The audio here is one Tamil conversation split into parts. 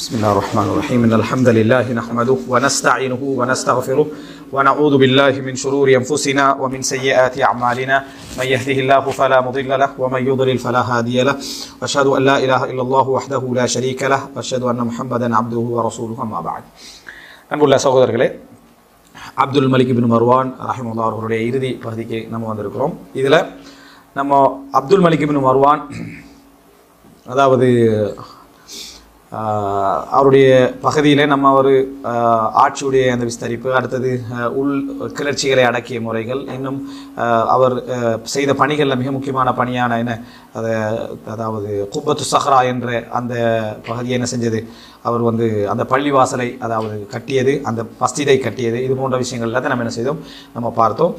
بسم الله الرحمن الرحيم. إن الحمد لله نحمده ونستعينه ونستغفره ونعوذ بالله من شرور أنفسنا ومن سيئات أعمالنا. من يهده الله فلا مضل له ومن يضلل فلا هادي له. أشهد أن لا إله إلا الله وحده لا شريك له. وأشهد أن محمدا عبده ورسوله أما بعد. أنبو الله سوف أدرك சகோதரர்களே அப்துல் மலிக் பின் மர்வான் ரஹிமுல்லா அவர்களுடைய இறுதி பகுதிக்கு நம்ம வந்திருக்கிறோம் இதில் நம்ம அப்துல் மலிக் பின் மர்வான் அதாவது அவருடைய பகுதியில் நம்ம ஒரு ஆட்சியுடைய அந்த விஸ்தரிப்பு அடுத்தது உள் கிளர்ச்சிகளை அடக்கிய முறைகள் இன்னும் அவர் செய்த பணிகளில் மிக முக்கியமான பணியான என்ன அதை அதாவது குப்பத்து சஹ்ரா என்ற அந்த பகுதியை என்ன செஞ்சது அவர் வந்து அந்த பள்ளிவாசலை அதாவது கட்டியது அந்த மஸ்ஜிதை கட்டியது இது போன்ற விஷயங்கள் எல்லாத்தையும் நம்ம என்ன செய்தோம் நம்ம பார்த்தோம்.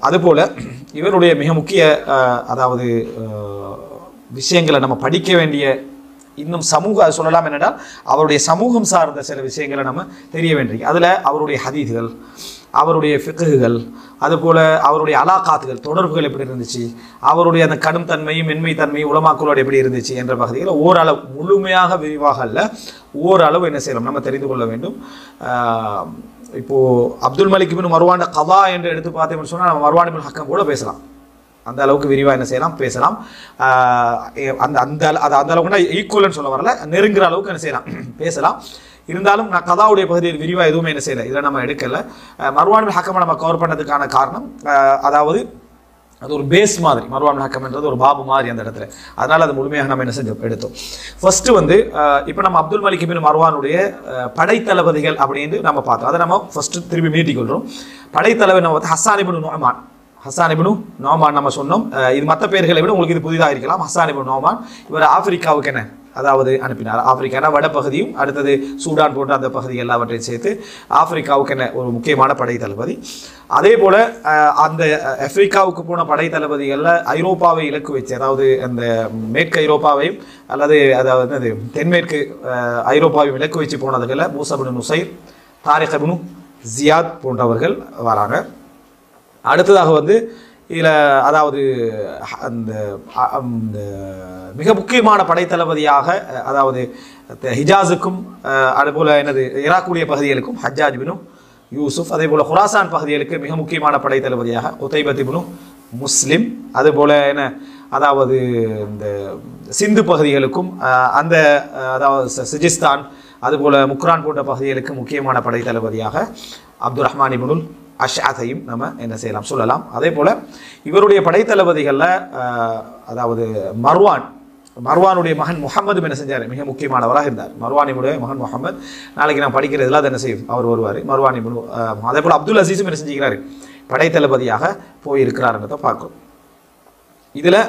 அதுபோல் இவருடைய மிக முக்கிய அதாவது விஷயங்களை நம்ம படிக்க வேண்டிய இன்னும் சமூக அது சொல்லலாம் என்னென்றால் அவருடைய சமூகம் சார்ந்த சில விஷயங்களை நம்ம தெரிய வேண்டியிருக்கு. அதில் அவருடைய ஹதீதுகள் அவருடைய ஃபிக்குகள் அதுபோல் அவருடைய அலாக்காத்துகள் தொடர்புகள் எப்படி இருந்துச்சு அவருடைய அந்த கடும் தன்மையும் மென்மை தன்மையும் உலமாக்களோடு எப்படி இருந்துச்சு என்ற பகுதியில் ஓரளவு முழுமையாக விரிவாக அல்ல ஓரளவு என்ன செய்யலாம் நம்ம தெரிந்து கொள்ள வேண்டும். இப்போது அப்துல் மலிக் இபின் மர்வான் கதா என்று எடுத்து பார்த்தோம்னு சொன்னால் நம்ம மர்வான் ஹக்கம் கூட பேசலாம். அந்த அளவுக்கு விரிவாக என்ன செய்யலாம் பேசலாம். அந்த அந்த அது அந்த அளவுக்குனா ஈக்குவல்னு சொல்ல வரல. நெருங்குற அளவுக்கு என்ன செய்யலாம் பேசலாம். இருந்தாலும் நான் கதாவுடைய பகுதியில் விரிவாக எதுவுமே என்ன செய்யலை. இதில் நம்ம எடுக்கலை. ஆஹ் மர்வான் நம்ம கவர் பண்ணதுக்கான காரணம் அதாவது அது ஒரு பேஸ் மாதிரி மர்வான் ஹக்கம்ன்றது ஒரு பாபு மாதிரி அந்த இடத்துல. அதனால அது முழுமையாக நம்ம என்ன செஞ்சோம் எடுத்தோம். ஃபர்ஸ்ட் வந்து இப்போ நம்ம அப்துல் மலிக் பின் மர்வானுடைய படைத்தளபதிகள் அப்படின்னு நம்ம பார்த்தோம். அதை நம்ம ஃபர்ஸ்ட் திரும்பி மீட்டிக் கொள்றோம். படைத்தளபதி நம்ம வந்து Hassan ibn Numan. Hassan ibn Numan நம்ம சொன்னோம். இது மற்ற பெயர்களை விட உங்களுக்கு இது புதிதாக இருக்கலாம். ஹசான் இப்னு நோமான் இவர் ஆப்பிரிக்காவுக்கு என்ன? அதாவது அனுப்பினார். ஆப்பிரிக்கான வடபகுதியும் அடுத்தது சூடான் போன்ற அந்த பகுதி எல்லாவற்றையும் சேர்த்து ஆப்பிரிக்காவுக்கு என்ன? ஒரு முக்கியமான படை தளபதி. அதே போல் அந்த ஆப்பிரிக்காவுக்கு போன படை தளபதிகளில் ஐரோப்பாவை இலக்கு வச்சு அதாவது அந்த மேற்கு ஐரோப்பாவையும் அல்லது அதாவது அது தென்மேற்கு ஐரோப்பாவையும் இலக்கு வச்சு போனதுகளில் மூசபின் நுசைர் தாரிகபினு ஜியாத் போன்றவர்கள் வராங்க. அடுத்ததாக வந்து இதில் அதாவது அந்த மிக முக்கியமான படைத்தளபதியாக அதாவது ஹிஜாஸுக்கும் அதுபோல் எனது என்னது ஈராக்குடைய பகுதிகளுக்கும் ஹஜ்ஜாஜ் பினும் யூசுப் அதே போல் ஹுராசான் பகுதிகளுக்கு மிக முக்கியமான படைத்தளபதியாக உத்தைபத் முஸ்லீம் முஸ்லிம் என என்ன அதாவது இந்த சிந்து பகுதிகளுக்கும் அந்த அதாவது சிஜிஸ்தான் அதுபோல் முக்ரான் போன்ற பகுதிகளுக்கு முக்கியமான படைத்தளபதியாக அப்துல் ரஹ்மான் இபுனுல் அஷாத்தையும் நம்ம என்ன செய்யலாம் சொல்லலாம். அதே போல் இவருடைய படைத்தளபதிகளில் அதாவது மர்வான் மர்வானுடைய மகன் முகமது என்ன செஞ்சார்? மிக முக்கியமானவராக இருந்தார். மர்வானிமுடைய மகன் முகமது நாளைக்கு நான் படிக்கிறதுல அதை என்ன செய்யும்? அவர் வருவார். மர்வானி முழு அதே போல் அப்துல் அசீஸும் என்ன செஞ்சுக்கிறாரு? படைத்தளபதியாக போயிருக்கிறாருன்றதை பார்க்குறோம். இதில்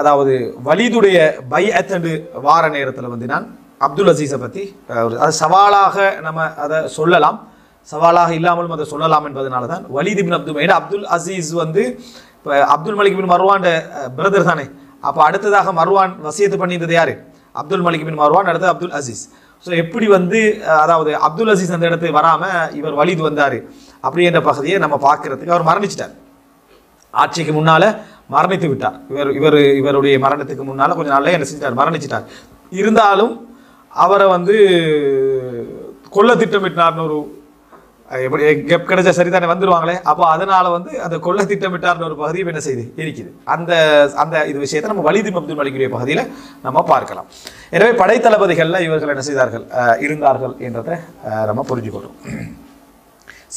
அதாவது வலிதுடைய பை அத்தண்டு வார நேரத்தில் வந்து நான் அப்துல் அசீஸை பற்றி அது சவாலாக நம்ம அதை சொல்லலாம். சவாலாக இல்லாமலும் அதை சொல்லலாம் என்பதனால தான் வலிது பின் அப்துல் ஏன்னா அப்துல் அசீஸ் வந்து இப்போ Abdul Malik bin Marwan brother தானே. அப்போ அடுத்ததாக மர்வான் வசியத்து பண்ணியிருந்தது யார்? அப்துல் மலிக் பின் மர்வான் அடுத்து அப்துல் அசீஸ். ஸோ எப்படி வந்து அதாவது அப்துல் அசீஸ் அந்த இடத்துக்கு வராமல் இவர் வலிது வந்தார் அப்படின்ற பகுதியை நம்ம பார்க்கறதுக்கு அவர் மரணிச்சிட்டார். ஆட்சிக்கு முன்னால் மரணித்து விட்டார். இவர் இவர் இவருடைய மரணத்துக்கு முன்னால் கொஞ்சம் நாளில் என்ன செஞ்சிட்டார் மரணிச்சிட்டார். இருந்தாலும் அவரை வந்து கொல்ல திட்டமிட்டார்னு ஒரு எப்படி கெப் கிடைச்சா சரிதானே வந்துருவாங்களே. அப்போ அதனால வந்து அந்த கொள்ள திட்டமிட்டார்னு ஒரு பகுதியும் என்ன செய்யுது? இருக்குது அந்த அந்த இது விஷயத்தை நம்ம வலிதி அப்துல் மலிக்குடைய பகுதியில் நம்ம பார்க்கலாம். எனவே படைத்தளபதிகள்ல இவர்கள் என்ன செய்தார்கள்? இருந்தார்கள் என்றதை நம்ம புரிஞ்சுக்கொள்றோம்.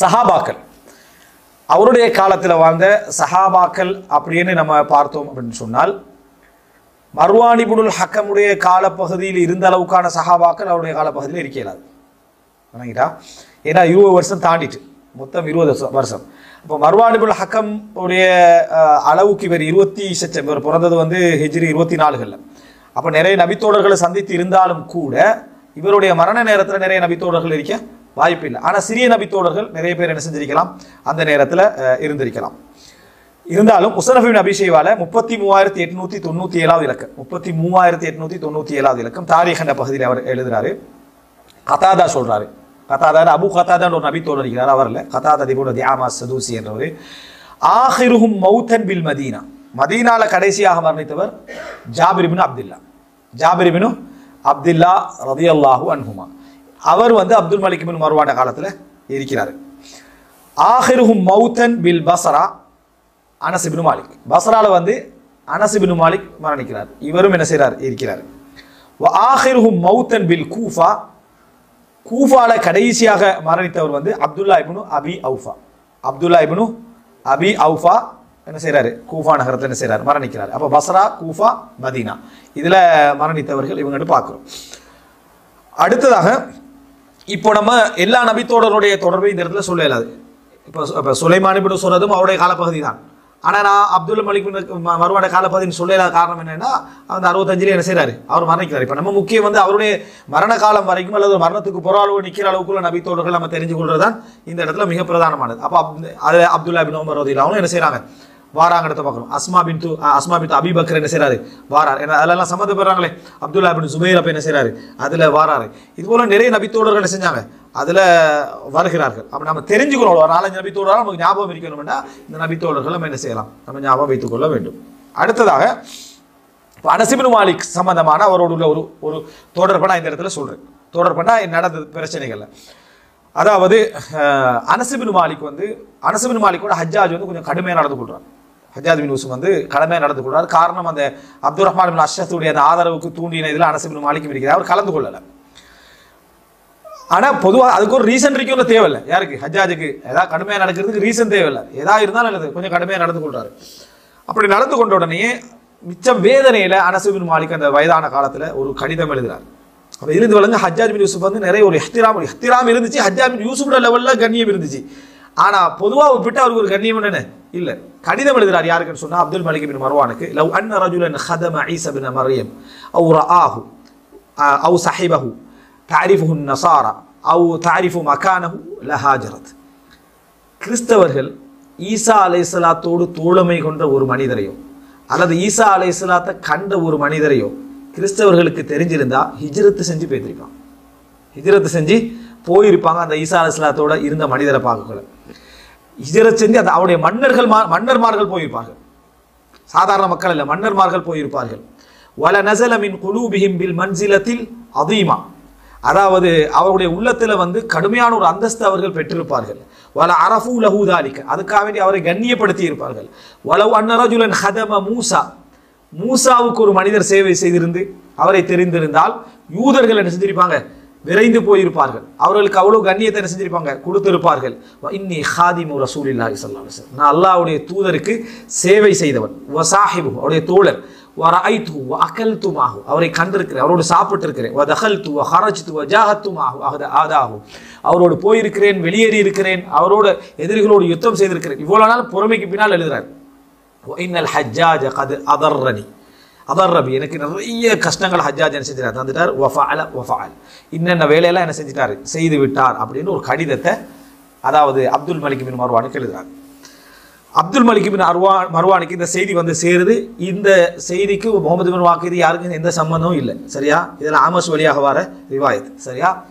சஹாபாக்கள். அவருடைய காலத்தில் வாழ்ந்த சஹாபாக்கள் அப்படின்னு நம்ம பார்த்தோம் அப்படின்னு சொன்னால் மர்வானிபுனுல் ஹக்கமுடைய காலப்பகுதியில் இருந்த அளவுக்கான சஹாபாக்கள் அவருடைய காலப்பகுதியில் இருக்க இயலாது வணங்கிட்டா ஏன்னா இருபது வருஷம் தாண்டிட்டு. மொத்தம் இருபது வருஷம் வருஷம். அப்போ மர்வானிபுல் ஹக்கம் உடைய அளவுக்கு இவர் இருபத்தி சச்சம் இவர் பிறந்தது வந்து ஹெஜ்ரி இருபத்தி நாலுகளில். அப்போ நிறைய நபித்தோழர்களை சந்தித்து இருந்தாலும் கூட இவருடைய மரண நேரத்தில் நிறைய நபித்தோழர்கள் இருக்க வாய்ப்பு இல்லை. ஆனால் சிறிய நபித்தோழர்கள் நிறைய பேர் என்ன செஞ்சிருக்கலாம்? அந்த நேரத்தில் இருந்திருக்கலாம். இருந்தாலும் முசனஃபின் அபிஷேவால முப்பத்தி மூவாயிரத்தி எட்நூத்தி தொண்ணூத்தி ஏழாவது இலக்கம் முப்பத்தி மூவாயிரத்தி எட்நூத்தி தொண்ணூத்தி ஏழாவது இலக்கம் தாரீக் என்ற பகுதியில் அவர் எழுதுறாரு. கதாதா சொல்றாரு. கதாதா அபு கதாதான் ஒரு நபி தோழரிக்கிறார் அவரில் இல்லை கதாதா திபுன தியாமா சதூசி என்றவர். ஆஹிருஹும் மௌத்தன் பில் மதீனா. மதீனால கடைசியாக மரணித்தவர் ஜாபிரிபின் அப்துல்லா. ஜாபிர் அப்துல்லா அப்துல்லா ரதியல்லாஹு அன்ஹுமா. அவர் வந்து அப்துல் மலிக் பின் காலத்தில் இருக்கிறார். ஆஹிருஹும் மௌத்தன் பில் பசரா அனசிபின் மாலிக். பசரால வந்து அனசிபின் மாலிக் மரணிக்கிறார். இவரும் என்ன செய்கிறார் இருக்கிறார். ஆஹிருஹும் மௌத்தன் பில் கூஃபா கூஃபால கடைசியாக மரணித்தவர் வந்து அப்துல்லா இப்னு அபி அவுஃபா. அப்துல்லா இப்னு அபி அவுஃபா என்ன செய்கிறாரு கூஃபா நகரத்தில் என்ன செய்கிறார் மரணிக்கிறார். அப்போ பஸ்ரா கூஃபா மதீனா. இதில் மரணித்தவர்கள் இவங்கட்டு பார்க்குறோம். அடுத்ததாக இப்போ நம்ம எல்லா நபித்தோடருடைய தொடர்பையும் இந்த இடத்துல சொல்ல இயலாது இப்போ இப்போ சுலைமான் சொன்னதும் அவருடைய காலப்பகுதி தான் ஆனால் நான் அப்துல் மலிக் பின் ம- மர்வாட காலப்பகுதின்னு சொல்ல காரணம் என்னன்னா அந்த அறுபத்தஞ்சிலே என்ன செய்கிறார் அவர் மரணிக்கிறார். இப்போ நம்ம முக்கியம் வந்து அவருடைய மரண காலம் வரைக்கும் அல்லது மரணத்துக்கு புற அளவு நிற்கிற அளவுக்குள்ள நபித்தோடர்கள் நம்ம தெரிஞ்சு கொள்வது தான் இந்த இடத்துல மிக பிரதானமானது. அப்போ அது அப்துல்லா பின் ஓமர் ரதியில் அவனும் என்ன செய்கிறாங்க வாராங்க இடத்த பார்க்குறோம் அஸ்மா பின் து அஸ்மா பின் அபி பக்கர் என்ன செய்கிறாரு வாரார். ஏன்னா அதெல்லாம் சம்மந்தப்படுறாங்களே அப்துல்லா பின் சுபைர் அப்போ என்ன செய்கிறாரு அதில் வாராரு. இது போல நிறைய நபித்தோடர்கள் என்ன செஞ்சாங்க? அதில் வருகிறார்கள். அப்போ நம்ம தெரிஞ்சுக்கணும் ஒரு நாலஞ்சு நபித்தோழர்கள் நமக்கு ஞாபகம் இருக்கணும்னா இந்த நபித்தோழர்கள் நம்ம என்ன செய்யலாம்? நம்ம ஞாபகம் வைத்துக் கொள்ள வேண்டும். அடுத்ததாக இப்போ அனசிபின் மாலிக் சம்பந்தமான அவரோட உள்ள ஒரு ஒரு தொடர்பை நான் இந்த இடத்துல சொல்கிறேன் தொடர்புனா நடந்த பிரச்சனைகளில். அதாவது அனசிபின் மாலிக் வந்து அனசிபின் மாலிக்கோட ஹஜ்ஜாஜ் வந்து கொஞ்சம் கடுமையாக நடந்து கொள்றார். ஹஜாத் பின் யூசுப் வந்து கடமையாக நடந்து கொள்றார். காரணம் அந்த அப்துல் ரஹ்மான் பின் அஷ்ரத்துடைய அந்த ஆதரவுக்கு தூண்டின இதில் அனசிபின் மாலிக்கும் இருக்கிறார். அவர் கலந்து கொள்ளலை. ஆனால் பொதுவாக அதுக்கு ஒரு ரீசன் இருக்கும் ஒன்று தேவையில்லை. யாருக்கு? ஹஜ்ஜாஜுக்கு. ஏதாவது கடுமையாக நடக்கிறதுக்கு ரீசன் தேவையில்லை. ஏதாவது இருந்தாலும் நல்லது. கொஞ்சம் கடுமையாக நடந்து கொள்கிறாரு அப்படி நடந்து கொண்ட உடனே மிச்சம் வேதனையில் அனசுபின் மாலிக் அந்த வயதான காலத்தில் ஒரு கடிதம் எழுதுகிறார் அப்போ இருந்து வழங்க ஹஜ்ஜாஜ் பின் யூசுப் வந்து நிறைய ஒரு எஹ்திராம் எஹ்திராம் இருந்துச்சு. ஹஜ்ஜாஜ் பின் யூசுஃபோட லெவலில் கண்ணியம் இருந்துச்சு. ஆனால் பொதுவாக ஒப்பிட்டு அவருக்கு ஒரு கண்ணியம் என்னென்ன? இல்லை. கடிதம் எழுதுகிறார் யாருக்குன்னு சொன்னால் அப்துல் மலிக் பின் மர்வானுக்கு லவ் அன்ன ரஜுலன் ஹதம ஐசபின் மரியம் அவு ஆஹு அவு சஹிபஹு. தாரிஃபு நசாரா அவு தாரிஃபு மக்கானஹு லஹாஜரத் கிறிஸ்தவர்கள் ஈசா அலைசலாத்தோடு தோழமை கொண்ட ஒரு மனிதரையோ அல்லது ஈசா அலைசலாத்தை கண்ட ஒரு மனிதரையோ கிறிஸ்தவர்களுக்கு தெரிஞ்சிருந்தா ஹிஜ்ரத்து செஞ்சு போயிருப்பான் ஹிஜ்ரத்து செஞ்சு போயிருப்பாங்க அந்த ஈசா அலைசலாத்தோட இருந்த மனிதரை பார்க்கக்கூட ஹிஜ்ரத் செஞ்சு அந்த அவருடைய மன்னர்கள் மன்னர்மார்கள் போயிருப்பார்கள். சாதாரண மக்கள் இல்லை மன்னர்மார்கள் போயிருப்பார்கள். வல நசலமின் மின் குலூபிஹிம் மன்சிலத்தில் அதீமா. அதாவது அவருடைய உள்ளத்தில் வந்து கடுமையான ஒரு அந்தஸ்து அவர்கள் பெற்றிருப்பார்கள். வல அரஃபு லகுதாலிக்க அதுக்காக வேண்டி அவரை கண்ணியப்படுத்தி இருப்பார்கள் வலவு அன்னரஜுலன் ஹதம மூசா. மூசாவுக்கு ஒரு மனிதர் சேவை செய்திருந்து அவரை தெரிந்திருந்தால் யூதர்கள் என்ன செஞ்சிருப்பாங்க? விரைந்து போயிருப்பார்கள். அவர்களுக்கு அவ்வளவு கண்ணியத்தை என்ன செஞ்சிருப்பாங்க? கொடுத்திருப்பார்கள். வ இன்னி ஹாதிமு ரசூல் இல்லாஹி அலைஹி நான் அல்லாவுடைய தூதருக்கு சேவை செய்தவன். வசாஹிபு சாஹிபு அவருடைய தோழர். வ ரஐத்து வ அகல்து மாஹு. அவரை கண்டிருக்கிறேன் அவரோடு சாப்பிட்டு இருக்கிறேன் வ தகல்து வ ஹரஜ்து வ ஜாஹத்து மாஹு அஹத அவரோடு போயிருக்கிறேன் வெளியேறி இருக்கிறேன் அவரோட எதிரிகளோடு யுத்தம் செய்திருக்கிறேன். இவ்வளோ நாள் பொறுமைக்கு பின்னால் எழுதுறார். இன்னல் ஹஜ்ஜாஜ கது அதர்ரனி. அதர்ரபி. எனக்கு நிறைய கஷ்டங்கள் ஹஜ்ஜாஜ் என்ன செஞ்சிட்டார்? தந்துட்டார் வஃபால வஃபால் இன்னென்ன வேலையெல்லாம் என்ன செஞ்சிட்டார்? செய்து விட்டார். அப்படின்னு ஒரு கடிதத்தை அதாவது அப்துல் மலிக் பின் மர்வானுக்கு எழுதுறாங்க அப்துல் மலிக் பின் அர்வா மர்வானுக்கு இந்த செய்தி வந்து சேருது. இந்த செய்திக்கு முகமது பின் வாக்கு யாருக்கும் எந்த சம்பந்தமும் இல்லை. சரியா? இதில் ஆமஸ் வழியாக வர ரிவாயத். சரியா?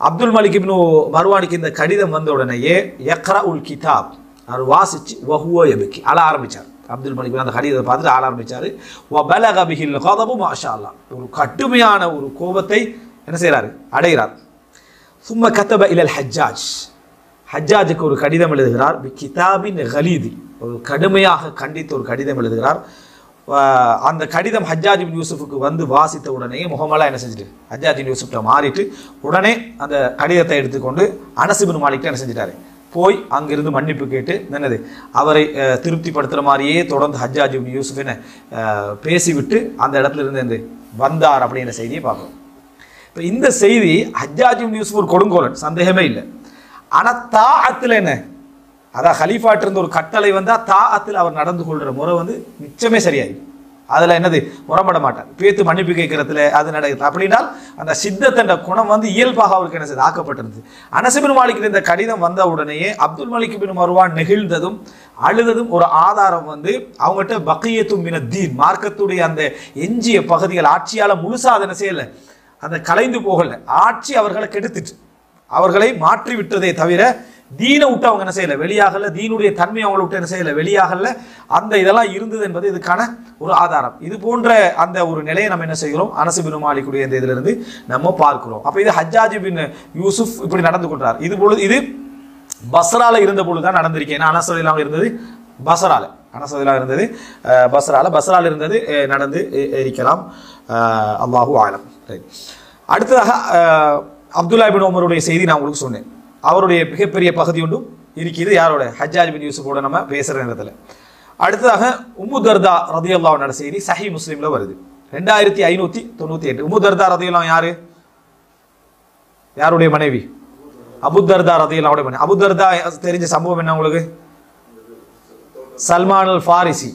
அப்துல் மலிக் பின் மர்வானுக்கு இந்த கடிதம் வந்த உடனேயே யக்ரா உல் கிதாப். அவர் வாசிச்சு வஹுவோ எபுக்கி அழ ஆரம்பிச்சார். அப்துல் மலிக் அந்த கடிதத்தை பார்த்துட்டு ஆள ஆரம்பித்தார் வபலக கபிகில் கதபு மாஷா அல்லாஹ் ஒரு கடுமையான ஒரு கோபத்தை என்ன செய்கிறார் அடைகிறார். சும்ம கத்தப இலல் ஹஜ்ஜாஜ். ஹஜ்ஜாஜுக்கு ஒரு கடிதம் எழுதுகிறார். பி கிதாபின் கலீதி. கடுமையாக கண்டித்து ஒரு கடிதம் எழுதுகிறார். அந்த கடிதம் ஹஜ்ஜாஜ் பின் யூசுஃபுக்கு வந்து வாசித்த உடனே முகமலா என்ன செஞ்சுட்டு ஹஜ்ஜாஜ் பின் யூசுஃப்ட்ட மாறிட்டு உடனே அந்த கடிதத்தை எடுத்துக்கொண்டு அனசிபின் மாலிக்ட்ட என்ன செஞ்சிட்டாரு? போய் அங்கிருந்து மன்னிப்பு கேட்டு என்னது அவரை திருப்திப்படுத்துகிற மாதிரியே தொடர்ந்து ஹஜ்ஜாஜ் பின் யூசுஃப் என்ன பேசிவிட்டு அந்த இடத்துல இருந்து இந்த வந்தார் அப்படிங்கிற செய்தியை பார்க்கணும் இப்போ இந்த செய்தி ஹஜ்ஜாஜ் பின் யூசுஃப் ஒரு கொடுங்கோலன் சந்தேகமே இல்லை. ஆனால் தாத்தில் என்ன? அதான் ஹலீஃபாட்டு இருந்த ஒரு கட்டளை வந்தால் தாஅத்தில் அவர் நடந்து கொள்கிற முறை வந்து நிச்சயமே சரியாயி அதில் என்னது? முரம்பட மாட்டார். பேத்து மன்னிப்பு கேட்கறதுல அது நடக்குது. அப்படின்னால் அந்த சித்தத்தண்ட குணம் வந்து இயல்பாக அவருக்கு என்ன செய்து? ஆக்கப்பட்டிருந்தது. அனசுபின் மாலிக் இந்த கடிதம் வந்த உடனேயே அப்துல் மலிக் பின் மருவான் நெகிழ்ந்ததும் அழுததும் ஒரு ஆதாரம் வந்து அவங்ககிட்ட பக்கியத்தும் மின தீன் மார்க்கத்துடைய அந்த எஞ்சிய பகுதிகள் ஆட்சியால் முழுசாக அதை என்ன செய்யலை? அந்த கலைந்து போகலை. ஆட்சி அவர்களை கெடுத்துட்டு அவர்களை மாற்றி விட்டதே தவிர தீனை விட்டு அவங்க என்ன செய்யலை வெளியாகல. தீனுடைய தன்மை அவங்களை விட்டு என்ன செய்யலை வெளியாகல. அந்த இதெல்லாம் இருந்தது என்பது இதுக்கான ஒரு ஆதாரம். இது போன்ற அந்த ஒரு நிலையை நம்ம என்ன செய்கிறோம்? அனசு பின் மாலிக்குடைய இந்த இதிலிருந்து நம்ம பார்க்கிறோம். அப்போ இது ஹஜ்ஜாஜி பின் யூசுப் இப்படி நடந்து கொண்டார். இது பொழுது இது பஸ்ரால இருந்த பொழுது தான் நடந்திருக்கேன் ஏன்னா அனசு இல்லாமல் இருந்தது பஸ்ரால. அனசு இருந்தது பஸ்ரால. பஸ்ரால இருந்தது நடந்து இருக்கலாம் அல்லாஹூ ஆலம் அடுத்ததாக அப்துல்லா பின் உமருடைய செய்தி நான் உங்களுக்கு சொன்னேன். அவருடைய மிகப்பெரிய பகுதி ஒன்றும் இருக்கிறது யாரோட? ஹஜ்ஜாஜ் பின் யூசுஃபோட நம்ம பேசுகிற நேரத்தில். அடுத்ததாக உம்மு தர்தா ரதியுல்லாவோட செய்தி சஹி முஸ்லீமில் வருது. ரெண்டாயிரத்தி ஐநூற்றி தொண்ணூற்றி எட்டு. உம்மு தர்தா ரதியுல்லா யாரு? யாருடைய மனைவி? அபுதர்தா ரதியுல்லாவுடைய மனைவி. அபுதர்தா தெரிஞ்ச சம்பவம் என்ன உங்களுக்கு? சல்மான் அல் ஃபாரிசி.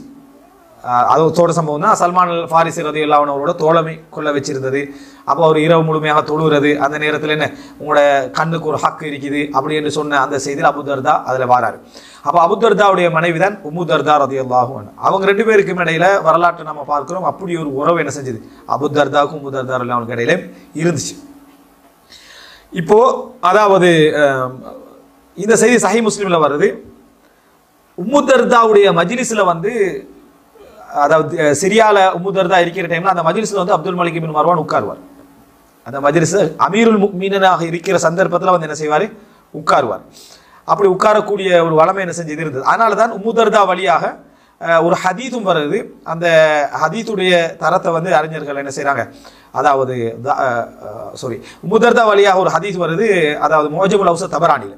அது தோட சம்பவம் தான். சல்மான் அல் ஃபாரிசி ரதி அவரோட தோழமை கொள்ள வச்சிருந்தது. அப்போ அவர் இரவு முழுமையாக தொழுகிறது. அந்த நேரத்தில் என்ன? உங்களோட கண்ணுக்கு ஒரு ஹக்கு இருக்குது. அப்படி என்று சொன்ன அந்த செய்தியில் அபுதர்தா அதில் வாராரு. அப்போ அபுதர்தாவுடைய மனைவி தான் உம்முதர்தா ரதி அல்லாஹும் அவங்க ரெண்டு பேருக்கும் இடையில வரலாற்றை நம்ம பார்க்கிறோம். அப்படி ஒரு உறவு என்ன செஞ்சது? அபுதர்தாவுக்கும் உம்முதர்தா அவங்களுக்கு இடையில இருந்துச்சு. இப்போ அதாவது இந்த செய்தி சஹி முஸ்லீமில் வருது. உம்முதர்தாவுடைய மஜிலிஸில் வந்து அதாவது சிரியாவில் சிரியால உம்முதர்தா இருக்கிற டைம்ல அந்த மஜிலிஸில் வந்து அப்துல் மலிக் பின் மர்வான் உட்காருவார். அந்த மஜ்லிஸ் அமீருல் முக்மீனாக இருக்கிற சந்தர்ப்பத்தில் வந்து என்ன செய்வார்? உட்காருவார். அப்படி உட்காரக்கூடிய ஒரு வளமை என்ன செஞ்சது இருந்தது. அதனால தான் உமுதர்தா வழியாக ஒரு ஹதீதும் வருது. அந்த ஹதீத்துடைய தரத்தை வந்து அறிஞர்கள் என்ன செய்கிறாங்க அதாவது சாரி உமுதர்தா வழியாக ஒரு ஹதீஸ் வருது. அதாவது மோஜபுல் ஹவுச தபரானியில்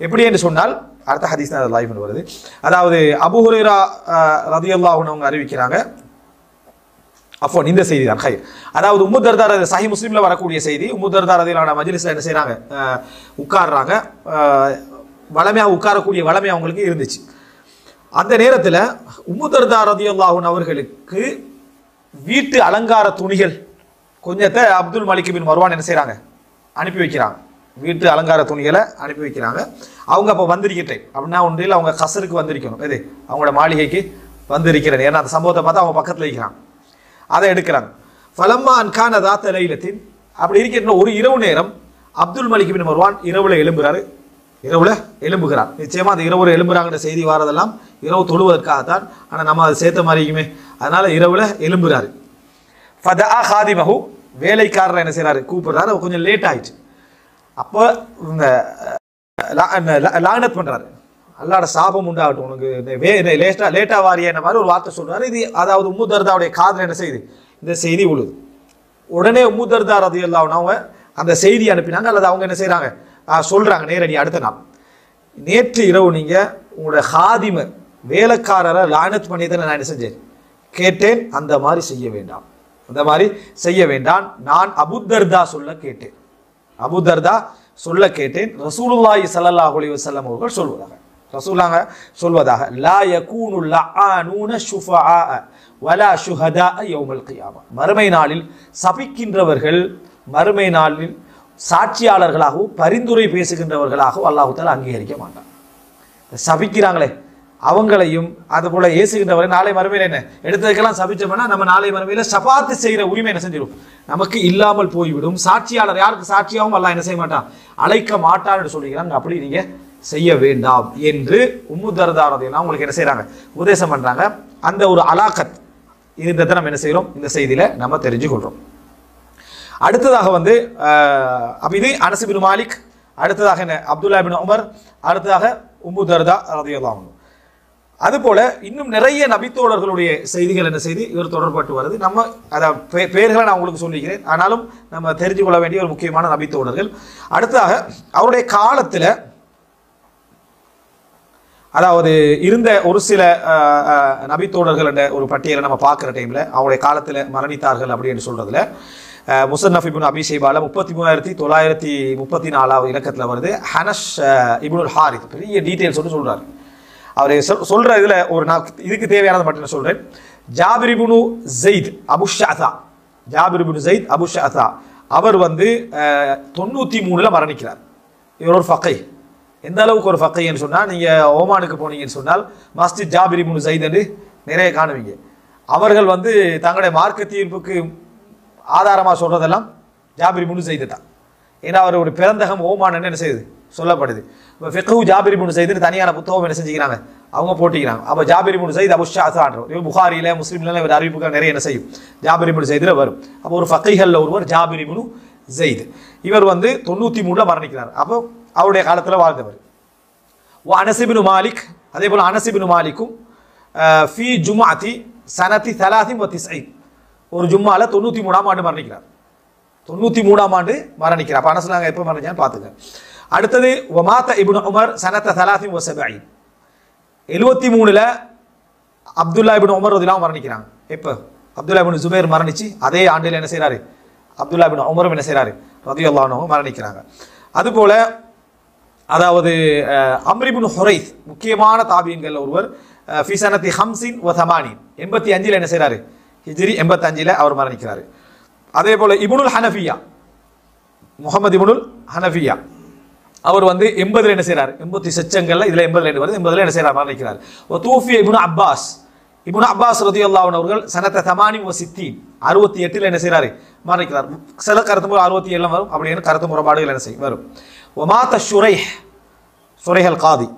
எப்படி என்று சொன்னால் அடுத்த ஹதீஸ் தான் லைஃப் வருது. அதாவது அபு ஹுரைரா அவங்க அறிவிக்கிறாங்க அப்போ இந்த செய்தி தான் ஹை அதாவது உம்மு தர்தார் சஹி முஸ்லீமில் வரக்கூடிய செய்தி. உம்மு தர்தார் அதிலான மஜ்லிஸ்ல என்ன செய்கிறாங்க அஹ், உட்கார்றாங்க. உட்காரக்கூடிய வளமை அவங்களுக்கு இருந்துச்சு. அந்த நேரத்தில் உம்மு தர்தார் ரதியல்லாஹுன் அவர்களுக்கு வீட்டு அலங்கார துணிகள் கொஞ்சத்தை அப்துல் மலிக் பின் மர்வான் என்ன செய்கிறாங்க அனுப்பி வைக்கிறாங்க. வீட்டு அலங்கார துணிகளை அனுப்பி வைக்கிறாங்க. அவங்க அப்போ வந்திருக்கிட்டேன் அப்படின்னா ஒன்றில் அவங்க கசருக்கு வந்திருக்கணும். எது அவங்களோட மாளிகைக்கு வந்திருக்கிறேன் ஏன்னா அந்த சம்பவத்தை பார்த்தா அவங்க பக்கத்தில் இருக்கிறாங்க அதை எடுக்கிறாங்க. ஃபலம்மா அன்கான தாத்த லைலத்தின். அப்படி இருக்கின்ற ஒரு இரவு நேரம் அப்துல் மலிக் பின் மர்வான் இரவுல எழும்புறாரு. இரவுல எழும்புகிறார். நிச்சயமா அந்த இரவுல எழும்புறாங்கிற செய்தி வாரதெல்லாம் இரவு தொழுவதற்காகத்தான். ஆனால் நம்ம அதை சேர்த்த மாதிரியுமே அதனால இரவுல எழும்புகிறாரு ஃபதா ஹாதிமஹு. வேலைக்காரர் என்ன செய்கிறாரு கூப்பிடுறாரு. கொஞ்சம் லேட் ஆயிடுச்சு. அப்போ இந்த லா- பண்ணுறாரு அல்லாட சாபம் உண்டாகட்டும் உனக்கு. இந்த வே லேட்டா லேட்டா வாரிய என்ன மாதிரி ஒரு வார்த்தை சொல்றாரு. இது அதாவது உம்மு தர்தாவுடைய என்ன செய்யுது? இந்த செய்தி உழுது. உடனே உம்மு தர்தா ரதி அவங்க அந்த செய்தி அனுப்பினாங்க. அல்லது அவங்க என்ன செய்கிறாங்க சொல்கிறாங்க நேரடி அடுத்த நாள். நேற்று இரவு நீங்கள் உங்களோட ஹாதிம வேலைக்காரரை லானத் பண்ணியதை நான் என்ன செஞ்சேன்? கேட்டேன். அந்த மாதிரி செய்ய வேண்டாம். அந்த மாதிரி செய்ய வேண்டாம். நான் அபுத்தர்தா சொல்ல கேட்டேன். அபுதர்தா சொல்ல கேட்டேன். ரசூலுல்லாஹி ஸல்லல்லாஹு அலைஹி வஸல்லம் அவர்கள் சொல்வதாக ரசூலாங்க சொல்வதாக லா யகூனு லஆனூன ஷுஃபஆ வலா ஷுஹதா யௌமல் கியாமா. மறுமை நாளில் சபிக்கின்றவர்கள் மறுமை நாளில் சாட்சியாளர்களாகவும் பரிந்துரை பேசுகின்றவர்களாகவும் அல்லாஹுத்தால் அங்கீகரிக்க மாட்டான். சபிக்கிறாங்களே அவங்களையும் அது போல ஏசுகின்றவரை நாளை மறுமையில் என்ன? எடுத்ததுக்கெல்லாம் சபிச்சோம்னா நம்ம நாளை மறுமையில் சபாத்து செய்கிற உரிமை என்ன செஞ்சிடும் நமக்கு இல்லாமல் போய்விடும். சாட்சியாளர் யாருக்கு சாட்சியாகவும் அல்லாஹ் என்ன செய்ய மாட்டான்? அழைக்க மாட்டான் என்று சொல்லிக்கிறாங்க அப்படி நீங்கள் செய்ய வேண்டாம் என்று உம்முதரதாரதையெல்லாம் உங்களுக்கு என்ன செய்கிறாங்க உபதேசம் பண்ணுறாங்க அந்த ஒரு அலாக்கத் இருந்ததை நம்ம என்ன செய்கிறோம் இந்த செய்தியில் நம்ம தெரிஞ்சு அடுத்ததாக வந்து அப்போ இது அனசுபின் பின் மாலிக் அடுத்ததாக என்ன? அப்துல்லா பின் உமர் அடுத்ததாக உம்மு தர்தா ரதியல்லாஹு அதுபோல இன்னும் நிறைய நபித்தோழர்களுடைய செய்திகள் என்ன செய்தி இவர் தொடர்பட்டு வருது. நம்ம அதை பெயர்களை நான் உங்களுக்கு சொல்லிக்கிறேன். ஆனாலும் நம்ம தெரிஞ்சு கொள்ள வேண்டிய ஒரு முக்கியமான நபித்தோழர்கள். அடுத்ததாக அவருடைய காலத்தில் அதாவது இருந்த ஒரு சில நபித்தோழர்கள் என்ற ஒரு பட்டியலை நம்ம பார்க்குற டைமில் அவருடைய காலத்தில் மரணித்தார்கள் அப்படின்னு சொல்கிறதுல முசன் முசன்னஃப் அபிஷேபால முப்பத்தி மூவாயிரத்தி தொள்ளாயிரத்தி முப்பத்தி நாலாவது இலக்கத்தில் வருது. ஹனஷ் இபுனுல் ஹாரித் பெரிய டீட்டெயில்ஸ் வந்து சொல்கிறார் அவர் சொல் சொல்கிற இதில் ஒரு நான் இதுக்கு தேவையானது மட்டும் நான் சொல்கிறேன் Jabir ibn Zayd Abu Shatha Jabir Zayd Abu அவர் வந்து தொண்ணூற்றி மூணில் மரணிக்கிறார். இவர் ஒரு ஃபக்கை எந்த அளவுக்கு ஒரு ஃபக்கைன்னு சொன்னால் நீங்கள் ஓமானுக்கு போனீங்கன்னு சொன்னால் மஸ்ஜித் ஜாபிரி முனு ஜெயித் என்று நிறைய காணுவீங்க. அவர்கள் வந்து தங்களுடைய மார்க்க தீர்ப்புக்கு ஆதாரமாக சொல்கிறதெல்லாம் ஜாபிரி முனு செய்து தான். ஏன்னா அவர் ஒரு பிறந்தகம் ஓமான் என்ன செய்யுது? சொல்லப்படுது. இப்போ ஃபிக்ஹு ஜாபிரி முனு செய்துன்னு தனியான புத்தகம் என்ன செஞ்சுக்கிறாங்க? அவங்க போட்டிக்கிறாங்க. அப்போ ஜாபிரி முனு செய்து அபு ஷாசான்ற இவர் புகாரியில் முஸ்லீம்ல இவர் அறிவிப்புகள் நிறைய என்ன செய்யும்? ஜாபிரி முனு சைதுல வரும். அப்போ ஒரு ஃபக்கைகளில் ஒருவர் ஜாபிரி முனு ஜெயித் இவர் வந்து தொண்ணூற்றி மூணில் மரணிக்கிறார். அப்போ அவருடைய காலத்தில் வாழ்ந்தவர். ஓ அனசிபினு மாலிக் அதே போல் அனசிபினு மாலிக்கும் அஹ், ஃபி ஜுமாத்தி சனத்தி தலாதி வத்திசை ஒரு ஜும்மாவில் தொண்ணூற்றி மூணாம் ஆண்டு மரணிக்கிறார். தொண்ணூற்றி மூணாம் ஆண்டு மரணிக்கிறார். அனசு நாங்கள் எப்போ மரணிச்சான்னு பார்த்துங்க. அடுத்தது ஒமாத்த இப்னு உமர் சனத்த தலாதி வசபை எழுபத்தி மூணில் அப்துல்லா இபின் உமர் ரதிலாம் மரணிக்கிறாங்க. எப்போ? அப்துல்லா இபின் ஜுபேர் மரணிச்சு அதே ஆண்டில் என்ன செய்கிறாரு அப்துல்லா இப்னு உமரும் என்ன செய்கிறாரு ரதியுல்லானவும் மரணிக்கிறாங்க. அதுபோல் அதாவது அம்ரிபுன் ஹுரைத் முக்கியமான தாபியன்கள் ஒருவர் ஃபிசனத்தி ஹம்சின் ஒ தமானின் எண்பத்தி அஞ்சில் என்ன செய்கிறாரு ஹிஜ்ரி எண்பத்தஞ்சில் அவர் மரணிக்கிறாரு. அதே போல் இபுனுல் ஹனஃபியா முகமது இபுனுல் ஹனஃபியா அவர் வந்து எண்பதில் என்ன செய்கிறார் எண்பத்தி சச்சங்களில் இதில் எண்பதில் என்ன வருது? எண்பதில் என்ன செய்கிறார் மரணிக்கிறார். ஒ தூஃபி இபுனு அப்பாஸ் இபுனு அப்பாஸ் ரதி அல்லாவன் அவர்கள் சனத்தை தமானி ஒ சித்தீன். அறுபத்தி எட்டில் என்ன செய்கிறார் மரணிக்கிறார். சில கருத்து முறை அறுபத்தி ஏழில் வரும். அப்படின்னு கருத்து முறைப்பாடுகள் என்ன செய்யும்? வரும். ஒமாத்த ஷுரைஹ் சுரைஹல் காதி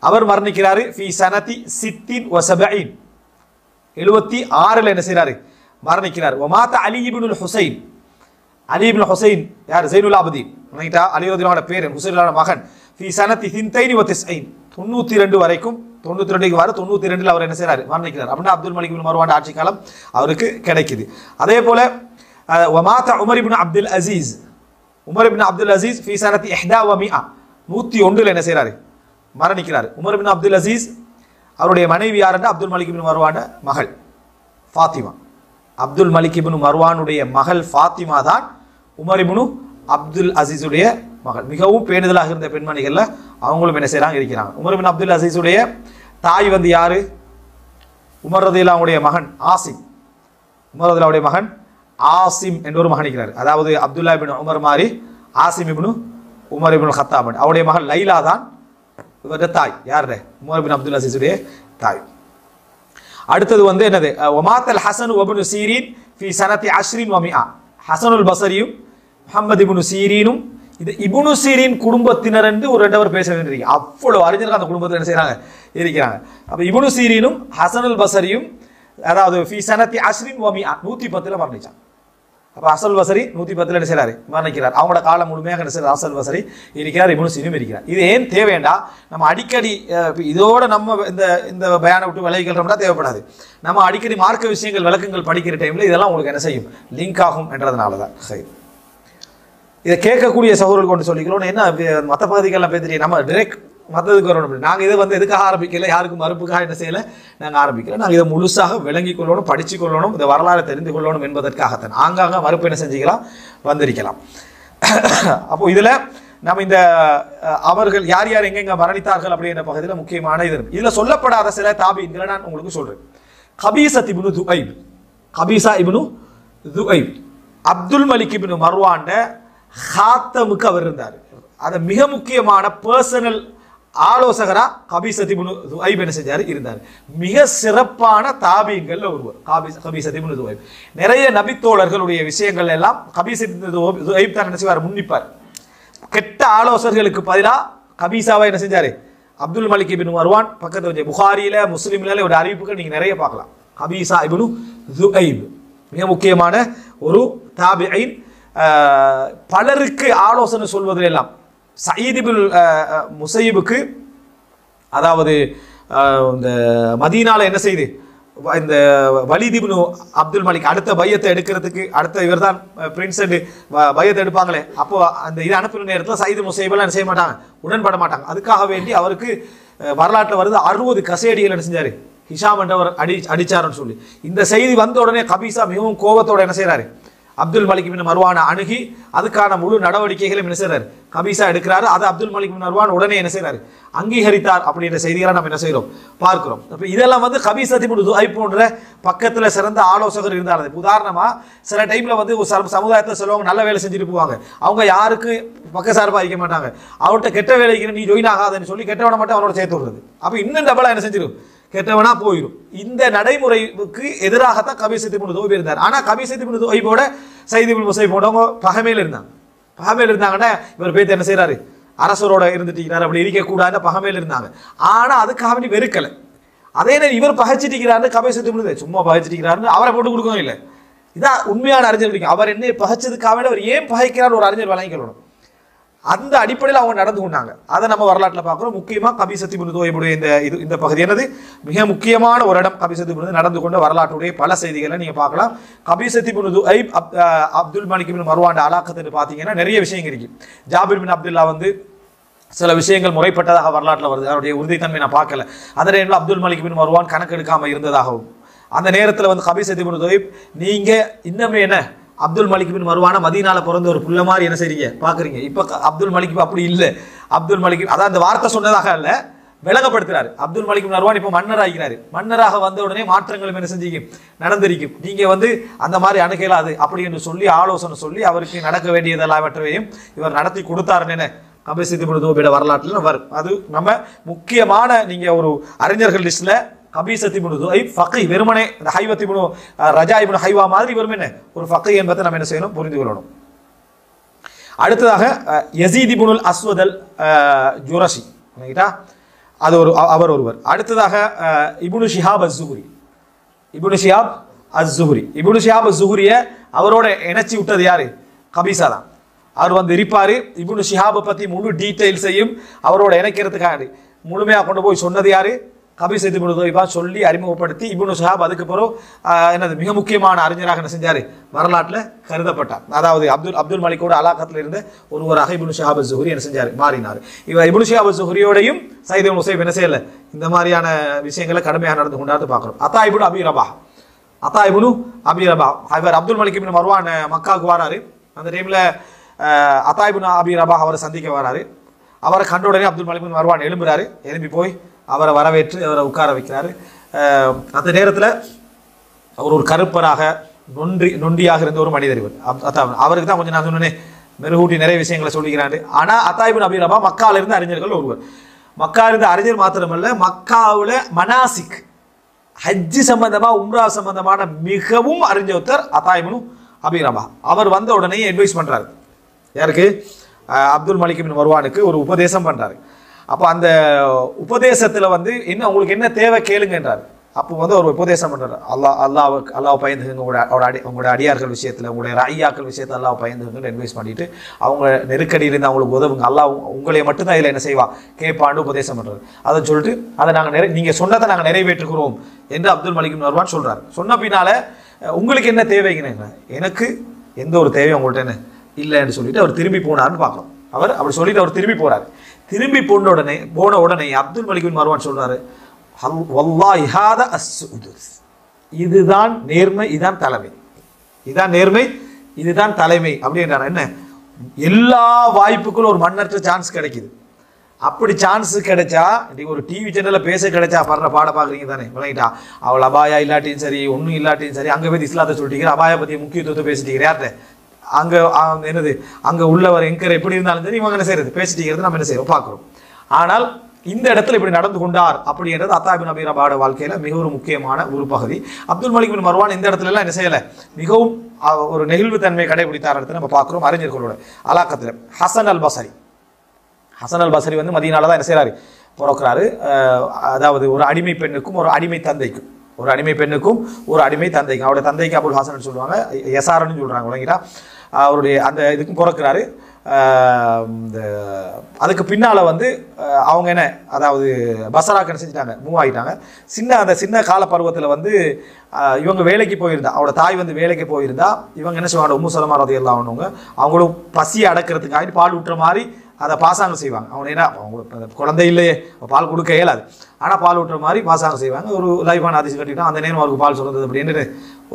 அவர் மரணிக்கிறாரு. ஃபி சனதி சித்தின் ஒ எழுபத்தி ஆறில் என்ன செய்கிறாரு மரணிக்கிறார். ஒமாத்த அலி ஹுசைன் அலி ஹுசைன் யார்? ஜெயினுல் ஆபதீன் ரைட்டா? அலி பேர். ஹுசைனோட மகன். ஃபி சனத்தி ஹிந்தைனி வ திஸ்ஐன் தொண்ணூத்தி ரெண்டு வரைக்கும். தொண்ணூத்தி ரெண்டுக்கு வர தொண்ணூத்தி ரெண்டில் அவர் என்ன செய்கிறார் மரணிக்கிறார். அப்படின்னா அப்துல் மலிக் இப்னு ஆட்சி காலம் அவருக்கு கிடைக்குது. அதே போல ஒமாத்த Umar ibn Abdul Aziz Umar bin Abdul Aziz ஃபி சனத்தி இஹ்தா வ மிஆ. என்ன செய்கிறாரு மரணிக்கிறார். உமர் பின் அப்துல் அசீஸ் அவருடைய மனைவி யாருன்னா? அப்துல் மலிக் பின் மர்வான மகள் ஃபாத்திமா. அப்துல் மலிக் இப்னு மர்வானுடைய மகள் ஃபாத்திமா தான் உமர் அப்துல் அசீஸுடைய மகள். மிகவும் பேணுதலாக இருந்த பெண்மணிகளில் அவங்களும் என்ன செய்கிறாங்க இருக்கிறாங்க. உமர் பின் அப்துல் அசீஸுடைய தாய் வந்து யாரு? உமர் ரதிலாவுடைய மகன் ஆசிம். உமர் ரதிலாவுடைய மகன் ஆசிம் என்ற ஒரு மகன் இருக்கிறார். அதாவது அப்துல்லா இப்னு உமர் மாதிரி Asim ibn Umar ibn Khattab அவருடைய மகள் லைலா தான் இவருடைய தாய். யார் உமர் பின் அப்துல்லா சிசுடைய தாய். அடுத்தது வந்து என்னது? ஒமாத்தல் ஹசன் ஒபனு சீரீன் ஃபி சனத்தி அஷ்ரின் வமியா ஹசனுல் பசரியும் முகமது இபுனு சீரீனும் இது இபுனு சீரின் குடும்பத்தினர் என்று ஒரு ரெண்டவர் பேச வேண்டியிருக்கு. அவ்வளவு அறிஞர்கள் அந்த குடும்பத்தில் என்ன செய்கிறாங்க இருக்கிறாங்க. அப்போ இபுனு சீரீனும் ஹசனுல் பசரியும் அதாவது ஃபி சனத்தி அஸ்ரின் வமியா நூற்றி பத்தில் மரணிச்சான். அப்போ அசல் வசரி நூற்றி பத்துல என்ன செய்றாரு? மரணிக்கிறார். அவங்களோட காலம் முழுமையாக என்ன செய்றார்? அசல் வசரி இருக்கிறார் இவனு சீனும் இருக்கிறார். இது ஏன் தேவைண்டா நம்ம அடிக்கடி இதோடு இதோட நம்ம இந்த இந்த பயானை விட்டு விலகிக்கிறோம்னா தேவைப்படாது. நம்ம அடிக்கடி மார்க்க விஷயங்கள் விளக்கங்கள் படிக்கிற டைமில் இதெல்லாம் உங்களுக்கு என்ன செய்யும்? லிங்க் ஆகும் என்றதுனால தான் சரி. இதை கேட்கக்கூடிய சகோதரர்கள் கொண்டு சொல்லிக்கிறோம் என்ன மற்ற பகுதிகள்லாம் தெரியும் நம்ம டிரெக்ட் மற்றதுக்கு வரணும் நாங்கள் இதை வந்து எதுக்காக ஆரம்பிக்கல யாருக்கும் மறுப்புக்காக என்ன செய்யலை? நாங்கள் ஆரம்பிக்கல. நாங்கள் இதை முழுசாக விளங்கி கொள்ளணும் படித்து கொள்ளணும் இந்த வரலாறு தெரிந்து கொள்ளணும் என்பதற்காகத்தான். ஆங்காங்க மறுப்பு என்ன செஞ்சுக்கலாம்? வந்திருக்கலாம். அப்போது இதில் நம்ம இந்த அவர்கள் யார் யார் எங்கெங்க மரணித்தார்கள் அப்படின்ற பகுதியில் முக்கியமான இது இதில் சொல்லப்படாத சில தாபீன்களை நான் உங்களுக்கு சொல்கிறேன் கபீசத் இப்னு துஐப் கபீசா இப்னு துஐப் அப்துல் மலிக் இப்னு மர்வாண்ட ஹாத்தமுக்கு அவர் இருந்தார். அது மிக முக்கியமான பர்சனல் ஆலோசகரா கபீஸ் அதிபுனு துவைப் என்ன செஞ்சாரு? இருந்தார். மிக சிறப்பான தாபியங்கள்ல ஒருவர் கபீஸ் கபீசத் இப்னு துஐப் நிறைய நபித்தோழர்களுடைய விஷயங்கள் எல்லாம் கபீஸ் துவைப் தான் என்ன செய்வார் முன்னிப்பார். கெட்ட ஆலோசகர்களுக்கு பதிலா கபீசாவை என்ன செஞ்சாரு? அப்துல் மலிக் இபின் வருவான் பக்கத்துல வச்சு புகாரியில முஸ்லீம்ல ஒரு அறிவிப்புகள் நீங்க நிறைய பார்க்கலாம். கபீசா இப்னு துஐப் மிக முக்கியமான ஒரு தாபிஐன் பலருக்கு ஆலோசனை சொல்வதில் எல்லாம் சயீதிபுல் முசைபுக்கு அதாவது இந்த மதீனால என்ன செய்யுது வ- இந்த வலிதிபுனு அப்துல் மலிக் அடுத்த பையத்தை எடுக்கிறதுக்கு அடுத்த இவர் தான் பிரின்ஸ் பையத்தை எடுப்பாங்களே அப்போ அந்த இது அனுப்பின நேரத்தில் சயீது முசைபெல்லாம் என்ன செய்ய மாட்டாங்க உடன்பட மாட்டாங்க. அதுக்காக வேண்டி அவருக்கு வரலாற்றில் வருது அறுபது கசேடிகள் என்ன செஞ்சாரு ஹிஷாம் என்றவர் அடி அடிச்சாருன்னு சொல்லி. இந்த செய்தி வந்த உடனே கபீசா மிகவும் கோபத்தோட என்ன செய்கிறாரு அப்துல் மலிக் பின் மர்வானை அணுகி அதுக்கான முழு நடவடிக்கைகளும் என்ன செய்கிறார் கபீசா எடுக்கிறாரு. அதை அப்துல் மலிக் பின் மர்வான் உடனே என்ன செய்கிறார் அங்கீகரித்தார் அப்படின்ற செய்திகளை நம்ம என்ன செய்கிறோம் பார்க்கிறோம். அப்போ இதெல்லாம் வந்து கபீசா திபுன் துஐ போன்ற பக்கத்தில் சிறந்த ஆலோசகர் இருந்தார். உதாரணமாக சில டைமில் வந்து ஒரு சொல்லுவாங்க நல்ல வேலை செஞ்சுட்டு போவாங்க. அவங்க யாருக்கு பக்க சார்பாக இருக்க மாட்டாங்க. அவர்கிட்ட கெட்ட வேலைக்கு நீ ஜொயின் ஆகாதுன்னு சொல்லி கெட்டவனை மட்டும் அவனோட சேர்த்து விடுறது. அப்போ இன்னும் டபுளாக என்ன செஞ்சிடும் கெட்டவனா போயிடும் இந்த நடைமுறைக்கு எதிராகத்தான் கபீசத்தி முன் தோபி இருந்தார். ஆனா கபீசத்தி முன் தோய்போட சைதி முசை போனவங்க பகமையில் இருந்தாங்க. பகமையில் இருந்தாங்கன்னா இவர் பேத்து என்ன செய்யறாரு அரசரோட இருந்துட்டீங்கிறார் அப்படி இருக்கக்கூடாதுன்னு பகமையில் இருந்தாங்க. ஆனா அதுக்காக வேண்டி வெறுக்கலை. அதே நேரம் இவர் பகைச்சிட்டிருக்கிறாருன்னு கபீர் சத்தி சும்மா பகைச்சிட்டிருக்கிறாருன்னு அவரை போட்டு கொடுக்கவும் இல்லை. இதான் உண்மையான அறிஞர் அவர் என்ன பகைச்சதுக்காக வேண்டி அவர் ஏன் பகைக்கிறார் ஒரு அறிஞர் வழங்கிக்கணும் அந்த அடிப்படையில் அவங்க நடந்து கொண்டாங்க. அதை நம்ம வரலாற்றில் பார்க்குறோம். முக்கியமாக கபிசத்தி முனுதோயமுடைய இந்த இது இந்த பகுதி என்னது? மிக முக்கியமான ஒரு இடம் கபிசத்தி முனது நடந்து கொண்ட வரலாற்றுடைய பல செய்திகளை நீங்கள் பார்க்கலாம். கபிசத்தி முனுது ஐப் அப் அப்துல் மணிக்கு பின் மர்வாண்ட அலாக்கத்துன்னு பார்த்தீங்கன்னா நிறைய விஷயங்கள் இருக்கு. ஜாபிர் பின் அப்துல்லா வந்து சில விஷயங்கள் முறைப்பட்டதாக வரலாற்றில் வருது. அவருடைய உறுதித்தன்மை நான் பார்க்கல. அதே நேரத்தில் அப்துல் மலிக் பின் மர்வான் கணக்கெடுக்காமல் இருந்ததாகவும் அந்த நேரத்தில் வந்து கபிசத்தி முனுதோய் நீங்கள் இன்னமே என்ன? அப்துல் மலிக் பின் மருவான மதீனால பிறந்த ஒரு புள்ள மாதிரி என்ன செய்றீங்க? பாக்குறீங்க. இப்ப அப்துல் மலிக் அப்படி இல்லை. அப்துல் மலிக் அதான் அந்த வார்த்தை சொன்னதாக இல்லை விலகப்படுத்துறாரு அப்துல் மலிக் மருவான் இப்ப மன்னர் ஆகிறாரு மன்னராக வந்த உடனே மாற்றங்கள் என்ன செஞ்சீங்க? நடந்திருக்கும். நீங்க வந்து அந்த மாதிரி அணுகலாது அப்படி என்று சொல்லி ஆலோசனை சொல்லி அவருக்கு நடக்க வேண்டியதெல்லாம் இவர் நடத்தி கொடுத்தாருன்னு கபசித்தி கபிசித்தி வரலாற்றில் வரும். அது நம்ம முக்கியமான நீங்க ஒரு அறிஞர்கள் லிஸ்ட்ல ஹபீசத் முனு ஐ ஃபக்கை வெறுமனே இந்த ஹைவத் முனு ரஜா இப்னு ஹைவா மாதிரி வெறும் என்ன? ஒரு ஃபக்கை என்பதை நம்ம என்ன செய்யணும்? புரிந்து கொள்ளணும். அடுத்ததாக அஹ், யசீத் இப்னுல் அஸ்வதல் அஹ், ஜுரஷி. ரைட்டா அது ஒரு அவர் ஒருவர். அடுத்ததாக இபுனு இப்னு ஷிஹாப் அஸ்-ஜுஹ்ரி இப்னு ஷிஹாப் அஸ்-ஜுஹ்ரி இப்னு ஷிஹாப் அஸ்-ஜுஹ்ரிய அவரோட இணைச்சி விட்டது யாரு? கபீசா தான். அவர் வந்து இருப்பார். இப்னு ஷிஹாபை பற்றி முழு டீட்டெயில்ஸையும் அவரோட இணைக்கிறதுக்காக முழுமையாக கொண்டு போய் சொன்னது யாரு? கபீஸ் இப்னு தொய்பா சொல்லி அறிமுகப்படுத்தி இபுனு ஷிஹாப் அதுக்கு பிறகு என்னது மிக முக்கியமான அறிஞராக என்ன செஞ்சார்? வரலாற்றில் கருதப்பட்டார். அதாவது அப்துல் அப்துல் மலிக்கோட அலாக்கத்தில் இருந்த ஒருவராக இப்னு ஷஹாப் ஜுஹரி என்ன செஞ்சார்? மாறினார். இவர் இப்னு ஷஹாப் ஜுஹரியோடையும் சைத் இபுன் உசைப் என்ன செய்யலை? இந்த மாதிரியான விஷயங்களை கடுமையாக நடந்து கொண்டாந்து பார்க்குறோம் அத்தா இப்னு அபி ரபா. அத்தா இபுனு அபி ரபா. இவர் அப்துல் மலிக் இபின் மர்வான் மக்காவுக்கு வராரு. அந்த டைமில் அத்தா இபுன் அபி ரபா அவரை சந்திக்க வராரு. அவரை கண்ட உடனே அப்துல் மலிக் இப்னு மர்வான் எழும்புறாரு. எழும்பி போய் அவரை வரவேற்று அவரை உட்கார வைக்கிறாரு. அந்த நேரத்தில் அவர் ஒரு கருப்பராக நொன்றி நொண்டியாக இருந்த ஒரு மனிதர் இவர் அவருக்கு தான் கொஞ்சம் நான் சொன்னேனே மெருகூட்டி நிறைய விஷயங்களை சொல்லிக்கிறாரு. ஆனால் அத்தாயிபின் அபிரபா மக்கால அறிஞர்கள் ஒருவர். மக்கா இருந்த அறிஞர் மாத்திரமல்ல மக்காவில் மனாசிக் ஹஜ்ஜி சம்பந்தமாக உம்ரா சம்பந்தமான மிகவும் அறிஞ்ச ஒருத்தர் அத்தாயிபனும் அபிரபா அவர் வந்த உடனே அட்வைஸ் பண்ணுறாரு யாருக்கு? அப்துல் மலிக் பின் வருவானுக்கு ஒரு உபதேசம் பண்ணுறாரு அப்போ அந்த உபதேசத்தில் வந்து என்ன உங்களுக்கு என்ன தேவை கேளுங்கன்றார். அப்போ வந்து ஒரு உபதேசம் பண்ணுறாரு அல்லா அல்லாஹ் அல்லாஹ் பயந்துங்க உங்களோட அடி உங்களோட அடியார்கள் விஷயத்தில் உங்களுடைய ஐயாக்கள் விஷயத்தில் அல்லாஹ் பயந்துங்கன்னு அட்வைஸ் பண்ணிட்டு அவங்க நெருக்கடியில் இருந்து அவங்களுக்கு உதவுங்க. அல்லாஹ் உங்களை மட்டும்தான் இதில் என்ன செய்வா? கேட்பாண்டு உபதேசம் பண்றாரு. அதை சொல்லிட்டு அதை நாங்கள் நிறை நீங்கள் சொன்னதை நாங்கள் நிறைவேற்றுகிறோம் என்று அப்துல் மலிக் வருவான்னு சொல்கிறார் சொன்ன பின்னால் உங்களுக்கு என்ன தேவைங்கன்னு எனக்கு எந்த ஒரு தேவையும் உங்கள்கிட்ட என்ன இல்லைன்னு சொல்லிட்டு அவர் திரும்பி போனார்னு பார்க்கலாம் அவர் அப்படி சொல்லிட்டு அவர் திரும்பி போகிறார் திரும்பி போன உடனே போன உடனே அப்துல் மலிக் மருவான் சொல்றாரு "ஹல்- வல்லாஹி அஸ்ஸுது." இதுதான் நேர்மை இதுதான் தலைமை. இதுதான் நேர்மை இதுதான் தலைமை. அப்படின்றார். என்ன? எல்லா வாய்ப்புக்கும் ஒரு மண்ணற்ற சான்ஸ் கிடைக்குது. அப்படி சான்ஸ் கிடைச்சா இன்னைக்கு ஒரு டிவி சேனலில் பேச கிடைச்சா படுற பாட பார்க்குறீங்க தானே விளங்கிட்டா? அவள் அபாயா இல்லாட்டியும் சரி ஒன்றும் இல்லாட்டியும் சரி அங்கே போய் இஸ்லாத்தை சொல்லிட்டீங்க அபாயா பத்தி முக்கியத்துவத்தை பேசிட்டீங்க யார்கிட்ட? அங்கே என்னது அங்கே உள்ளவர் எங்கர் எப்படி இருந்தாலும் சரி இவங்க என்ன செய்யறது? பேசிட்டீங்கிறது நம்ம என்ன செய்யறோம்? பார்க்குறோம். ஆனால் இந்த இடத்துல இப்படி நடந்து கொண்டார் அப்படின்றது அத்தாபின் அபி ரபாட வாழ்க்கையில மிக ஒரு முக்கியமான ஒரு பகுதி. அப்துல் மலிக் பின் மர்வான் இந்த இடத்துல எல்லாம் என்ன செய்யலை? மிகவும் ஒரு நெகிழ்வு தன்மை கடைபிடித்தார் இடத்துல நம்ம பார்க்குறோம் அறிஞர்களோட அலாக்கத்தில். ஹசன் அல் பசரி ஹசன் அல் பசரி வந்து மதியனால தான் என்ன செய்கிறாரு பிறக்கிறாரு. அதாவது ஒரு அடிமை பெண்ணுக்கும் ஒரு அடிமை தந்தைக்கும். ஒரு அடிமை பெண்ணுக்கும் ஒரு அடிமை தந்தைக்கும். அவருடைய தந்தைக்கு அபுல் ஹாசன் சொல்லுவாங்க. எசாரன்னு சொல்கிறாங்க விளங்கிட்டா அவருடைய அந்த இதுக்கும் பிறக்கிறாரு. இந்த அதுக்கு பின்னால் வந்து அவங்க என்ன அதாவது பசராக்கன் என்ன செஞ்சுட்டாங்க மூவ் ஆகிட்டாங்க சின்ன அந்த சின்ன கால பருவத்தில் வந்து இவங்க வேலைக்கு போயிருந்தா அவரோட தாய் வந்து வேலைக்கு போயிருந்தா இவங்க என்ன செய்வாங்க உம்மு சலமா ரதி எல்லாம் அவனுங்க அவங்களும் பசியை அடக்கிறதுக்காக பால் ஊட்டுற மாதிரி அதை பாசாங்கம் செய்வாங்க. அவங்க என்ன அவங்க குழந்தை இல்லையே பால் கொடுக்க இயலாது. ஆனால் பால் ஊட்டுற மாதிரி பாசாங்கம் செய்வாங்க. ஒரு லைஃபான அதிசயம் கட்டிட்டா அந்த நேரம் அவருக்கு பால் சொல்கிறது அப்படின்னு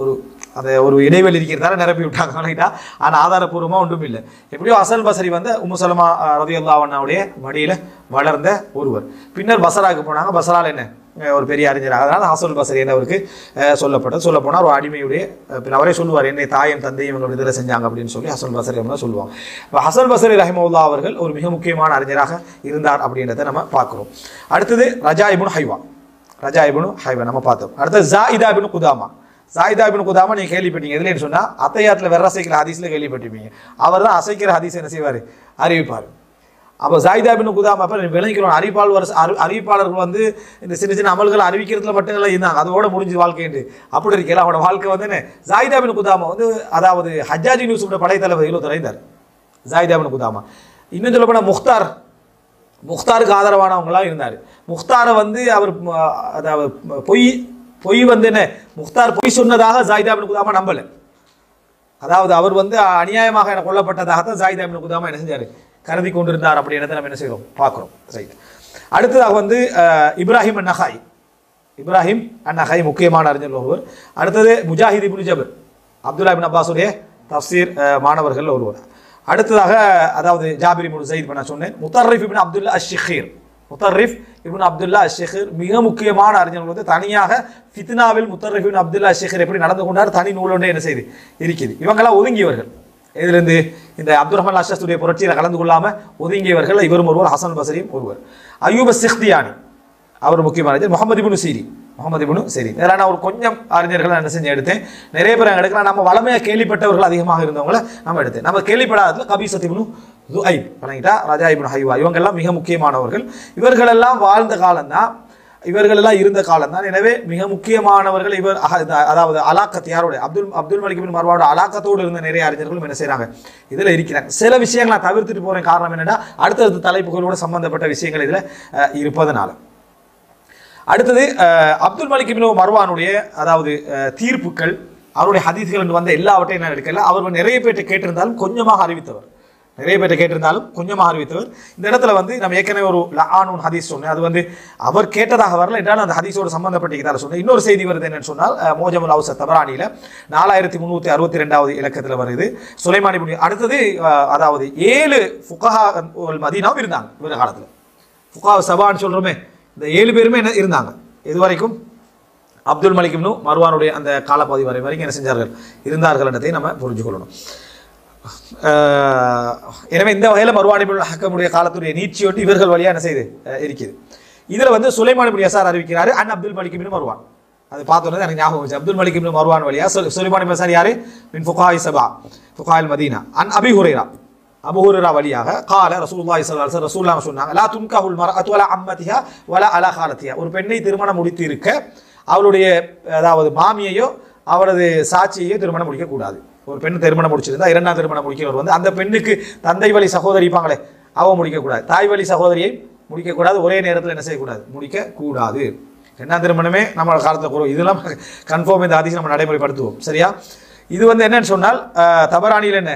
ஒரு அந்த ஒரு இடைவெளி இருக்கிறதால நிரப்பி விட்டாங்க வணங்கிட்டா ஆனால் ஆதாரப்பூர்வமாக ஒன்றும் இல்லை எப்படியோ அசல் பசரி வந்து உமுசலமா ரவி அல்லாவுடைய மடியில் வளர்ந்த ஒருவர். பின்னர் பசராவுக்கு போனாங்க. பசரால் என்ன? ஒரு பெரிய அறிஞர். அதனால் ஹசல் பசரி அவருக்கு சொல்லப்பட்டது. சொல்ல போனால் ஒரு அடிமையுடைய பின் அவரே சொல்லுவார் என்னை தாயும் தந்தையும் இவங்க இதில் செஞ்சாங்க அப்படின்னு சொல்லி ஹசன் பசரி அவங்க சொல்லுவாங்க. இப்போ ஹசன் பசரி ரஹிமவுல்லா அவர்கள் ஒரு மிக முக்கியமான அறிஞராக இருந்தார் அப்படின்றத நம்ம பார்க்குறோம். அடுத்தது ரஜா இபுன் ஹைவா. ரஜா இபுன் ஹைவா நம்ம பார்த்தோம். அடுத்தது ஜாயிதா இபுன் குதாமா. சாயிதாபின் குதாம குதாமா நீங்க கேள்விப்பட்டீங்க. எதுலன்னு சொன்னா அத்தையாத்துல வெற அசைக்கிற ஹதீஸ்ல கேள்விப்பட்டிருப்பீங்க. அவர் தான் அசைக்கிற ஹதீஸ் என்ன செய்வார்? அறிவிப்பார். அப்போ சாயிதாபின் குதாம குதாமா அப்போ விளங்கிக்கிறோம். அறிவிப்பாளர் அறி அறிவிப்பாளர்கள் வந்து இந்த சின்ன சின்ன அமல்களை அறிவிக்கிறதுல மட்டும் இருந்தாங்க. அதோட முடிஞ்சு வாழ்க்கைண்டு அப்படி இருக்கல அவனோட வாழ்க்கை வந்து ஜாயிதாபின் குதாமா வந்து அதாவது ஹஜாஜி நியூஸோட படை தளபதிகள் ஒருத்தர் ஜாயிதாபின் குதாமா. இன்னும் சொல்ல போனால் முக்தார் முக்தாருக்கு ஆதரவானவங்களாம் இருந்தார். முக்தாரை வந்து அவர் அதாவது பொய் பொய் வந்து என்ன? முக்தார் பொய் சொன்னதாக ஜாயிதா அபின் குதாமா நம்பலை. அதாவது அவர் வந்து அநியாயமாக என கொல்லப்பட்டதாகத்தான் ஜாயிதா இப்னு குதாமா என்ன செஞ்சார்? கருதி கொண்டிருந்தார் அப்படின்றத நம்ம என்ன செய்கிறோம் பார்க்குறோம். ரைட் அடுத்ததாக வந்து இப்ராஹிம் அந்நஹாய் இப்ராஹிம் அந்நஹாய் முக்கியமான அறிஞர் ஒருவர். அடுத்தது முஜாஹித் இப்னு ஜபர். அப்துல்லா இப்னு அப்பாஸுடைய தஃசீர் மாணவர்கள் ஒருவர். அடுத்ததாக அதாவது ஜாபிர் இப்னு சயீத் நான் சொன்னேன். முத்தர்ரிஃப் இப்னு அப்துல்லா அஷிஹீர் முத்தர்ரிஃப் இப்னு அப்துல்லா ஷெஹர் மிக முக்கியமான அறிஞர்கள் வந்து தனியாக ஃபித்னாவில் முத்தர்ரிஃப் இப்னு அப்துல்லா ஷெஹர் எப்படி நடந்து கொண்டார்? தனி நூலொன்றே என்ன செய்து? இருக்குது இவங்கெல்லாம் ஒதுங்கியவர்கள். இதிலிருந்து இந்த அப்துல் ரஹ்மான் அஷஸ்துடைய புரட்சியில் கலந்து கொள்ளாமல் ஒதுங்கியவர்கள். இவரும் ஒருவர் ஹசன் பசரியும் ஒருவர். அயூப சிஹ்தியானி அவர் முக்கியமான முகமது இபுனு சீரி. முகமது இபுனு சரி. இதெல்லாம் நான் ஒரு கொஞ்சம் அறிஞர்கள் என்ன செஞ்சு எடுத்தேன். நிறைய பேர் அங்கே எடுக்கலாம். நம்ம வளமையாக கேள்விப்பட்டவர்கள் அதிகமாக இருந்தவங்கள நம்ம எடுத்தேன். நம்ம கேள்விப்படாததுல கபீசத் இப்னு துஐப் வழங்கிட்டா ராஜா இபின் ஹைவா. இவங்கெல்லாம் மிக முக்கியமானவர்கள். இவர்களெல்லாம் வாழ்ந்த காலம்தான். இவர்களெல்லாம் இருந்த காலம்தான். எனவே மிக முக்கியமானவர்கள் இவர் அதாவது அலாக்கத் யாரோட அப்துல் அப்துல் மலிக் பின் மர்வாவோட அலாக்கத்தோடு இருந்த நிறைய அறிஞர்களும் என்ன செய்கிறாங்க இதில் இருக்கிறாங்க. சில விஷயங்களை நான் தவிர்த்துட்டு போகிறேன் காரணம் என்னன்னா அடுத்தடுத்த தலைப்புகளோட சம்பந்தப்பட்ட விஷயங்கள் இதில் இருப்பதனால. அடுத்தது அப்துல் மலிக் மர்வானுடைய அதாவது தீர்ப்புகள் அவருடைய ஹதீஸ்கள் வந்து வந்த எல்லாவற்றையும் நான் எடுக்கல. அவர் நிறைய பேர்ட்ட கேட்டிருந்தாலும் கொஞ்சமாக அறிவித்தவர். நிறைய பேர்ட்ட கேட்டிருந்தாலும் கொஞ்சமாக அறிவித்தவர் இந்த இடத்துல வந்து நம்ம ஏற்கனவே ஒரு லஆனூன் ஹதீஸ் சொன்னேன். அது வந்து அவர் கேட்டதாக வரல. என்றாலும் அந்த ஹதீஸோடு சம்பந்தப்பட்டிருக்கிறதா சொன்னேன். இன்னொரு செய்தி வருது என்னன்னு சொன்னால் மோஜமுல் அவுச தபரானியில் நாலாயிரத்தி முந்நூற்றி அறுபத்தி ரெண்டாவது இலக்கத்தில் வருது. சுலைமானி முனி அடுத்தது அதாவது ஏழு ஃபுகஹா மதீனாவும் இருந்தாங்க இவர் காலத்தில். ஃபுகா சபான்னு சொல்கிறோமே இந்த ஏழு பேருமே என்ன இருந்தாங்க. இது வரைக்கும் அப்துல் மலிக் மருவானுடைய மர்வானுடைய அந்த காலப்பகுதி வரை வரைக்கும் என்ன செஞ்சார்கள்? இருந்தார்கள் என்றதை நம்ம புரிஞ்சுக்கொள்ளணும். எனவே இந்த வகையில் மறுவாணிபுல் ஹக்கமுடைய காலத்துடைய நீட்சியொட்டி இவர்கள் வழியாக என்ன செய்து இருக்குது இதில் வந்து சுலைமான் இப்னு யசார் அறிவிக்கிறாரு அன் அப்துல் மலிக் இப்னு மருவான். அது பார்த்தோன்னே எனக்கு ஞாபகம் வச்சு அப்துல் மலிக் இப்னு மருவான் வழியா சுலைமான் இப்னு யசார் யாரு? மின் ஃபுகாய் சபா ஃபுகாயில் மதீனா. அன் அபி ஹுரைரா வழியாக கால ரசூலுல்லாஹி ஸல்லல்லாஹு அலைஹி வஸல்லம் சொன்னாங்க லா துன்கஹுல் மர வலா அம்மதியா வலா அலா காலத்தியா ஒரு பெண்ணை திருமணம் முடித்து இருக்க அவளுடைய அதாவது மாமியையோ அவரது சாட்சியையோ திருமணம் முடிக்கக்கூடாது. ஒரு பெண் திருமணம் முடிச்சிருந்தா இரண்டாம் திருமணம் முடிக்கிறவர் வந்து அந்த பெண்ணுக்கு தந்தை வழி சகோதரி இருப்பாங்களே அவன் முடிக்கக்கூடாது. தாய் வழி சகோதரியை முடிக்கக்கூடாது. ஒரே நேரத்தில் என்ன செய்யக்கூடாது? முடிக்கக்கூடாது. ரெண்டாம் திருமணமே நம்ம காலத்தில் கூறுவோம் இதெல்லாம் கன்ஃபார்ம் இந்த அதிகம் நம்ம நடைமுறைப்படுத்துவோம். சரியா? இது வந்து என்னன்னு சொன்னால் தபராணியில் என்ன?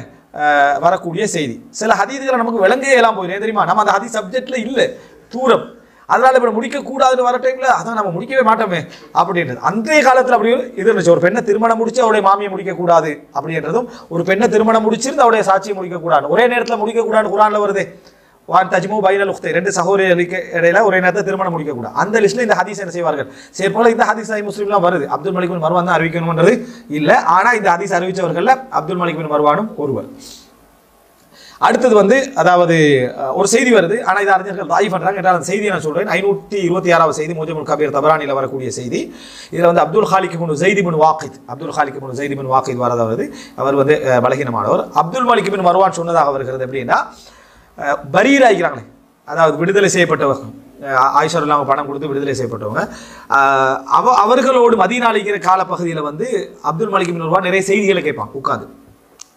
வரக்கூடிய செய்தி. சில ஹதீதுகளை நமக்கு விளங்கே எல்லாம் போயிடும். தெரியுமா? நம்ம அந்த ஹதி சப்ஜெக்டில் இல்லை. தூரம். அதனால இப்போ முடிக்க கூடாதுன்னு வர டைம்ல அதான் நம்ம முடிக்கவே மாட்டோமே அப்படின்றது. அன்றைய காலத்தில் அப்படி இது இருந்துச்சு. ஒரு பெண்ணை திருமணம் முடிச்சு அவருடைய மாமியை முடிக்க கூடாது அப்படின்றதும் ஒரு பெண்ணை திருமணம் முடிச்சிருந்து அவருடைய சாட்சியை முடிக்க கூடாது ஒரே நேரத்தில் முடிக்க கூடாது குரான்ல வருது. வான் தஜ்மு பைனல் உக்தை ரெண்டு சகோதரிக்கு இடையில ஒரே நேரத்தில் திருமணம் முடிக்க கூடாது அந்த லிஸ்ட்ல இந்த ஹதீஸ் என்ன செய்வார்கள்? சரி போல இந்த ஹதீஸ் முஸ்லீம்லாம் வருது. அப்துல் மலிக் பின் மர்வான் தான் அறிவிக்கணும்ன்றது இல்ல. ஆனா இந்த ஹதீஸ் அறிவித்தவர்களில் அப்துல் மலிக் பின் மர்வானும் ஒருவர். அடுத்தது வந்து அதாவது ஒரு செய்தி வருது. ஆனால் இது அறிஞர்கள் தாய் பண்ணுறாங்க என்றால் அந்த செய்தியை நான் சொல்கிறேன் ஐநூற்றி இருபத்தி ஆறாவது செய்தி மோஜமுல் கபீர் தபரானியில் வரக்கூடிய செய்தி. இதில் வந்து அப்துல் ஹாலிக் முன் ஜெய்தி பின் வாக்கித் அப்துல் ஹாலிக் முன் ஜெய்தி பின் வாக்கித் வரதாவது அவர் வந்து பலகீனமானவர். அப்துல் மாலிக் பின் வருவான் சொன்னதாக வருகிறது எப்படின்னா பரீர் ஆகிறாங்களே அதாவது விடுதலை செய்யப்பட்டவர். ஆயிஷர் இல்லாமல் பணம் கொடுத்து விடுதலை செய்யப்பட்டவங்க. அவ அவர்களோடு மதியநாளிக்கிற காலப்பகுதியில் வந்து அப்துல் மலிக் பின் நிறைய செய்திகளை கேட்பான் உட்காந்து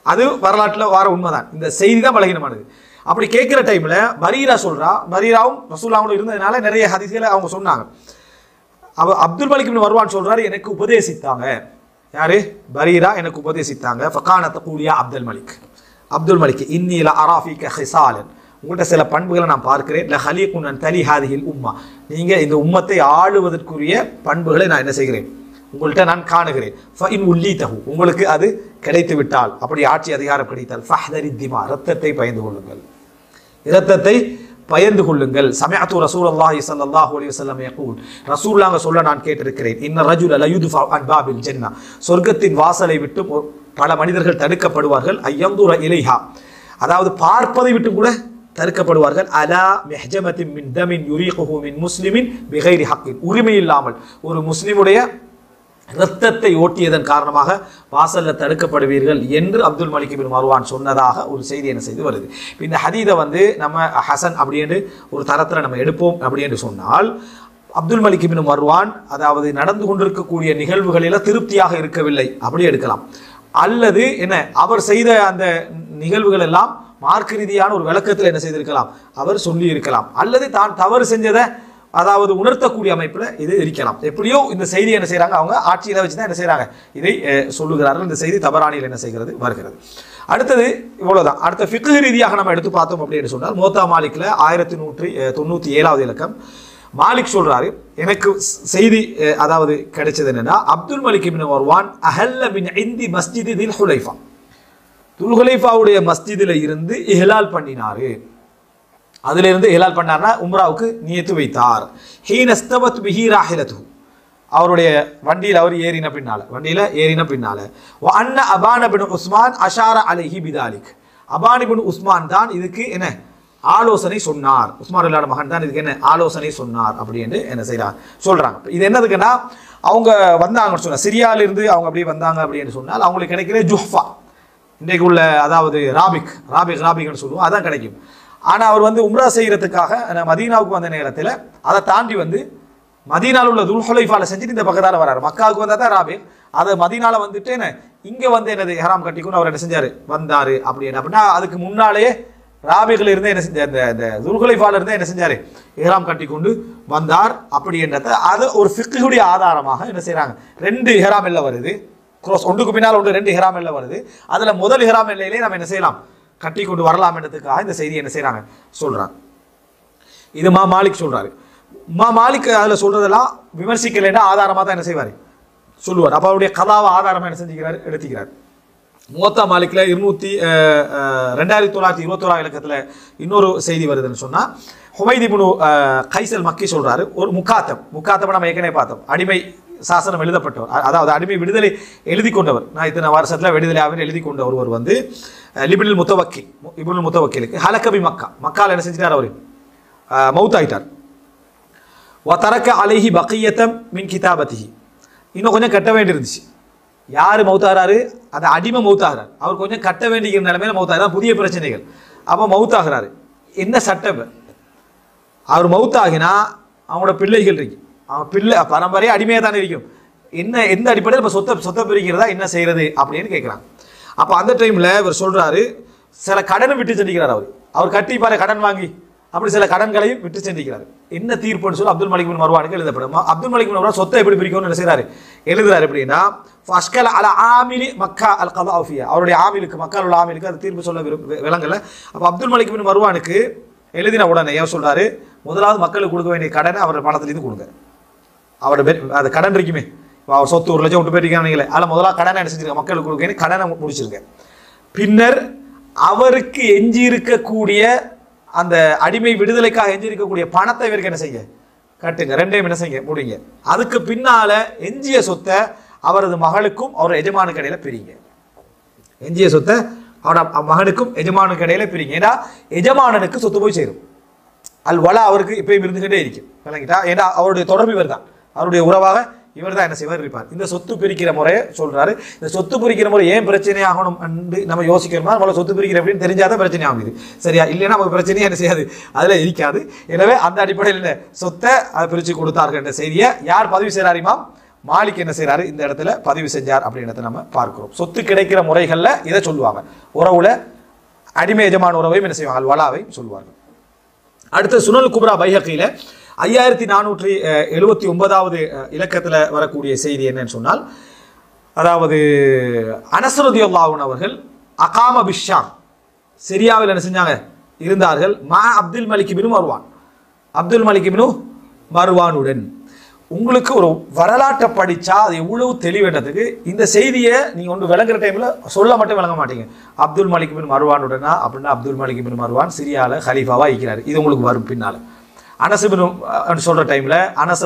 அது வரலாற்றில் வார உண்மைதான். இந்த செய்தி தான் பலகீனமானது. அப்படி கேட்குற டைமில் பரீரா சொல்கிறா பரீராவும் ரசூல்லாவும் இருந்ததுனால நிறைய ஹதீஸ்களை அவங்க சொன்னாங்க. அவ அப்துல் மலிக் வருவான்னு சொல்கிறாரு எனக்கு உபதேசித்தாங்க. யாரு? பரீரா எனக்கு உபதேசித்தாங்க. ஃபகானத்த கூலியா அப்துல் மலிக். அப்துல் மலிக் இன்னில அராஃபிக ஹிசாலன் உங்கள்கிட்ட சில பண்புகளை நான் பார்க்கிறேன். ல ஹலீகுன் தலி ஹாதிஹில் உம்மா. நீங்கள் இந்த உம்மத்தை ஆளுவதற்குரிய பண்புகளை நான் என்ன செய்கிறேன்? உங்கள்கிட்ட நான் காணுகிறேன். ஃபைம் உள்ளி தகு உங்களுக்கு அது கிடைத்துவிட்டால் அப்படி ஆட்சி அதிகாரம் கிடைத்தால் ஃபஹ்தரி திமா ரத்தத்தை பயந்து கொள்ளுங்கள். இரத்தத்தை பயந்து கொள்ளுங்கள். சமயத்து ரசூல் ரசூலுல்லாஹி ஸல்லல்லாஹு அலி வஸல்லம் யகூல் ரசூல்லாங்க சொல்ல நான் கேட்டிருக்கிறேன் இன்ன ரஜுல் லயுதுஃபா அன் பாபில் ஜென்னா. சொர்க்கத்தின் வாசலை விட்டு பல மனிதர்கள் தடுக்கப்படுவார்கள். ஐயந்தூர இலைஹா அதாவது பார்ப்பதை விட்டு கூட தடுக்கப்படுவார்கள். அலா மெஹஜமத்தின் மின் தமின் யுரீகுஹு மின் முஸ்லிமின் பிகைரி ஹக்கின். உரிமை இல்லாமல் ஒரு முஸ்லிமுடைய இரத்தத்தை ஓட்டியதன் காரணமாக வாசலில் தடுக்கப்படுவீர்கள் என்று அப்துல் மலிக் பின் மருவான் சொன்னதாக ஒரு செய்தி என்ன செய்து வருது. இந்த ஹதீதை வந்து நம்ம ஹசன் அப்படின்னு ஒரு தரத்தில் நம்ம எடுப்போம் அப்படின்னு சொன்னால் அப்துல் மலிக் பின் மருவான் அதாவது நடந்து கொண்டிருக்கக்கூடிய நிகழ்வுகளில் திருப்தியாக இருக்கவில்லை. அப்படி எடுக்கலாம். அல்லது என்ன அவர் செய்த அந்த நிகழ்வுகள் எல்லாம் மார்க்க ரீதியான ஒரு விளக்கத்தில் என்ன செய்திருக்கலாம்? அவர் சொல்லி இருக்கலாம் அல்லது தான் தவறு செஞ்சதை அதாவது உணர்த்தக்கூடிய அமைப்பில் இது இருக்கலாம். எப்படியோ இந்த செய்தி என்ன செய்கிறாங்க அவங்க ஆட்சியில் வச்சு தான் என்ன செய்கிறாங்க இதை சொல்லுகிறார்கள். இந்த செய்தி தபராணியில் என்ன செய்கிறது? வருகிறது. அடுத்தது இவ்வளோதான் அடுத்த ஃபிக்கு ரீதியாக நம்ம எடுத்து பார்த்தோம் அப்படின்னு சொன்னால் மோத்தா மாலிக்கில் ஆயிரத்தி நூற்றி தொண்ணூற்றி ஏழாவது இலக்கம். மாலிக் சொல்றாரு எனக்கு செய்தி அதாவது கிடைச்சது என்னன்னா அப்துல் மலிக் இப்னு மர்வான் அஹல்ல மின் இந்தி மஸ்ஜிதி தில் ஹுலைஃபா. துல்ஹுலைஃபாவுடைய மஸ்ஜிதில் இருந்து இஹ்லால் பண்ணினாரு. அதிலிருந்து ஹிலால் பண்ணார்னா உம்ராவுக்கு நியத்து வைத்தார். ஹீனஸ்தபத் பிஹி ராஹிலத்து. அவருடைய வண்டியில் அவர் ஏறின பின்னால வண்டியில் ஏறின பின்னால். அண்ண அன்ன அபான பின் உஸ்மான் அஷார அலிஹி பிதாலிக். அபானி பின் உஸ்மான் தான் இதுக்கு என்ன? ஆலோசனை சொன்னார். உஸ்மான் இல்லாத மகன் தான் இதுக்கு என்ன? ஆலோசனை சொன்னார் அப்படின்னு என்ன செய்கிறார் சொல்கிறாங்க இது என்னதுக்குன்னா அவங்க வந்தாங்கன்னு சொன்னால் சிரியாவிலிருந்து அவங்க அப்படியே வந்தாங்க அப்படின்னு சொன்னால் அவங்களுக்கு கிடைக்கிற ஜுஹ்ஃபா. இன்றைக்கு உள்ள அதாவது ராபிக் ராபிக் ராபிக்னு சொல்லுவோம் அதான் கிடைக்கும். ஆனால் அவர் வந்து உம்ரா செய்கிறதுக்காக மதீனாவுக்கு வந்த நேரத்தில் அதை தாண்டி வந்து மதீனாவில் உள்ள துல்ஹுலைஃபால செஞ்சுட்டு இந்த பக்கத்தால் வராரு. மக்காவுக்கு வந்தால் தான் ராபிக் அதை மதீனால வந்துட்டு என்ன? இங்கே வந்து என்னது? ஹராம் கட்டிக்கொண்டு அவர் என்ன செஞ்சார்? வந்தார் அப்படின்னு. அப்படின்னா அதுக்கு முன்னாலேயே ராபிகள் இருந்து என்ன செஞ்சார் இந்த இந்த இருந்தே இருந்து என்ன செஞ்சார்? இஹ்ராம் கட்டிக்கொண்டு வந்தார் அப்படி என்றத அது ஒரு ஃபிக்குடைய ஆதாரமாக என்ன செய்கிறாங்க ரெண்டு இஹ்ராம் எல்லாம் வருது. க்ரோஸ் ஒன்றுக்கு பின்னால் ஒன்று ரெண்டு ஹிராம் வருது. அதில் முதல் ஹிராம் எல்லையிலே நம்ம என்ன செய்யலாம்? கட்டி கொண்டு வரலாம் என்றதுக்காக இந்த செய்தி என்ன செய்கிறாங்க சொல்கிறாங்க இது மா மாலிக் சொல்கிறாரு மா மாலிக் அதில் சொல்கிறதெல்லாம் விமர்சிக்கலைன்னா ஆதாரமாக தான் என்ன செய்வார்? சொல்லுவார். அப்போ அவருடைய கதாவை ஆதாரமாக என்ன செஞ்சுக்கிறார்? எடுத்துக்கிறார். மூத்தா மாலிக்கில் இருநூற்றி ரெண்டாயிரத்தி தொள்ளாயிரத்தி இருபத்தோரா இலக்கத்தில் இன்னொரு செய்தி வருதுன்னு சொன்னால் ஹுமைதி புனு கைசல் மக்கி சொல்கிறாரு ஒரு முக்காத்தம். முக்காத்தம் நம்ம ஏற்கனவே பார்த்தோம். அடிமை சாசனம் எழுதப்பட்டவர். அதாவது அடிமை விடுதலை எழுதி கொண்டவர் நான் இத்தனை வருஷத்தில் விடுதலை ஆவின் எழுதி கொண்ட ஒருவர் வந்து அஹ், லிபினில் முத்தவக்கி இபுனுல் முத்தவக்கிலுக்கு. ஹலக்கபி மக்கா. மக்கால் என்ன செஞ்சிட்டார் அவர்? மவுத் ஆயிட்டார் வதரக்க அலைஹி பக்கியத்தம் மின் கிதாபத்திஹி. இன்னும் கொஞ்சம் கட்ட வேண்டியிருந்துச்சு யார் மௌத்தாகிறாரு அந்த அடிமை மௌத்தாகிறார் அவர் கொஞ்சம் கட்ட வேண்டிய நிலைமையில மௌத்தாகிறார் புதிய பிரச்சனைகள். அப்போ மௌத்தாகிறாரு என்ன சட்டம்? அவர் மௌத்தாகினா அவங்களோட பிள்ளைகள் இருக்கு. அவன் பிள்ளை பரம்பரையே அடிமையாக தானே இருக்கும். என்ன எந்த அடிப்படையில் இப்போ சொத்தை சொத்தை பிரிக்கிறதா என்ன செய்கிறது அப்படின்னு கேட்குறாங்க அப்போ அந்த டைமில் இவர் சொல்கிறாரு சில கடனை விட்டு செஞ்சுக்கிறார் அவர். அவர் கட்டி பாரு கடன் வாங்கி. அப்படி சில கடன்களையும் விட்டு செஞ்சுக்கிறார் என்ன தீர்ப்புன்னு சொல்லி அப்துல் மலிக் பின் மர்வானுக்கு எழுதப்படும். அப்துல் மலிக் பின் சொத்தை எப்படி பிரிக்கணும்னு என்ன எழுதுறாரு எப்படின்னா ஃபஸ்கல் அல ஆமிலி மக்கா அல் கதாஃபியா அவருடைய ஆமிலுக்கு மக்கள் உள்ள ஆமிலுக்கு அது தீர்ப்பு சொல்ல விரு- விளங்கல. அப்போ அப்துல் மலிக் பின் மர்வானுக்கு எழுதின உடனே ஏன் சொல்கிறாரு முதலாவது மக்களுக்கு கொடுக்க வேண்டிய கடனை அவர் பணத்திலிருந்து கொடுங்க. அவரோட பெ- அது கடன் இருக்குமே. அவர் சொத்து ஒரு லட்சம் விட்டு போயிருக்காங்களே அதில் முதல்ல கடனை என்ன செஞ்சிருக்க மக்களுக்கு கொடுக்க கடனை முடிச்சிருங்க பின்னர் அவருக்கு எஞ்சி இருக்கக்கூடிய அந்த அடிமை விடுதலைக்காக எஞ்சி இருக்கக்கூடிய பணத்தை இவருக்கு என்ன செய்ய கட்டுங்க. ரெண்டையும் என்ன செய்யுங்க? முடிங்க. அதுக்கு பின்னால் எஞ்சிய சொத்தை அவரது மகளுக்கும் அவர் எஜமானுக்கு இடையில பிரிங்க. எஞ்சிய சொத்தை அவரோட மகனுக்கும் எஜமானுக்கு இடையில பிரிங்க. ஏன்னா எஜமானனுக்கு சொத்து போய் சேரும். அல் வள அவருக்கு இப்பயும் இருந்துகிட்டே இருக்கும் விளங்கிட்டா? ஏன்னா அவருடைய தொடர்பு இவர் தான் அவருடைய உறவாக இவர் தான் என்ன செய்வார்? இருப்பார். இந்த சொத்து பிரிக்கிற முறையை சொல்றாரு. இந்த சொத்து பிரிக்கிற முறை ஏன் பிரச்சனை ஆகணும் என்று நம்ம யோசிக்கணுமா நம்மள சொத்து பிரிக்கிற அப்படின்னு தெரிஞ்சாதான் பிரச்சனை ஆகுது. சரியா? இல்லைன்னா நமக்கு பிரச்சனையே என்ன செய்யாது? அதுல இருக்காது. எனவே அந்த அடிப்படையில் என்ன? சொத்தை அதை பிரிச்சு கொடுத்தார்கள் என்ற செய்தியை யார் பதிவு செய்கிறாரிமா மாலிக் என்ன செய்கிறாரு? இந்த இடத்துல பதிவு செஞ்சார் அப்படின்றத நம்ம பார்க்கிறோம். சொத்து கிடைக்கிற முறைகள்ல இதை சொல்லுவாங்க. உறவுல அடிமை எஜமான உறவையும் என்ன செய்வாங்க? அல் வலாவையும் சொல்லுவார்கள். அடுத்து சுனல் குப்ரா பைஹக்கில ஐயாயிரத்தி நானூற்றி எழுபத்தி ஒன்பதாவது இலக்கத்தில் வரக்கூடிய செய்தி என்னன்னு சொன்னால் அதாவது அனசருதியுல்லாவுன் அவர்கள் அகாம பிஷாம் சிரியாவில் என்ன செஞ்சாங்க? இருந்தார்கள். மா Abdul Malik bin Marwan. Abdul Malik bin மருவானுடன். உங்களுக்கு ஒரு வரலாற்றை படித்தா அது எவ்வளவு தெளிவென்றதுக்கு இந்த செய்தியை நீங்கள் ஒன்று விளங்குற டைமில் சொல்ல மட்டும் விளங்க மாட்டீங்க. அப்துல் மலிக் பின் மருவானுடனா? அப்படின்னா அப்துல் மலிக் பின் மருவான் சிரியால ஹலீஃபாவாக இருக்கிறார். இது உங்களுக்கு வரும் பின்னால். அனசு பின் சொல்கிற டைமில் டைம்ல அனஸ்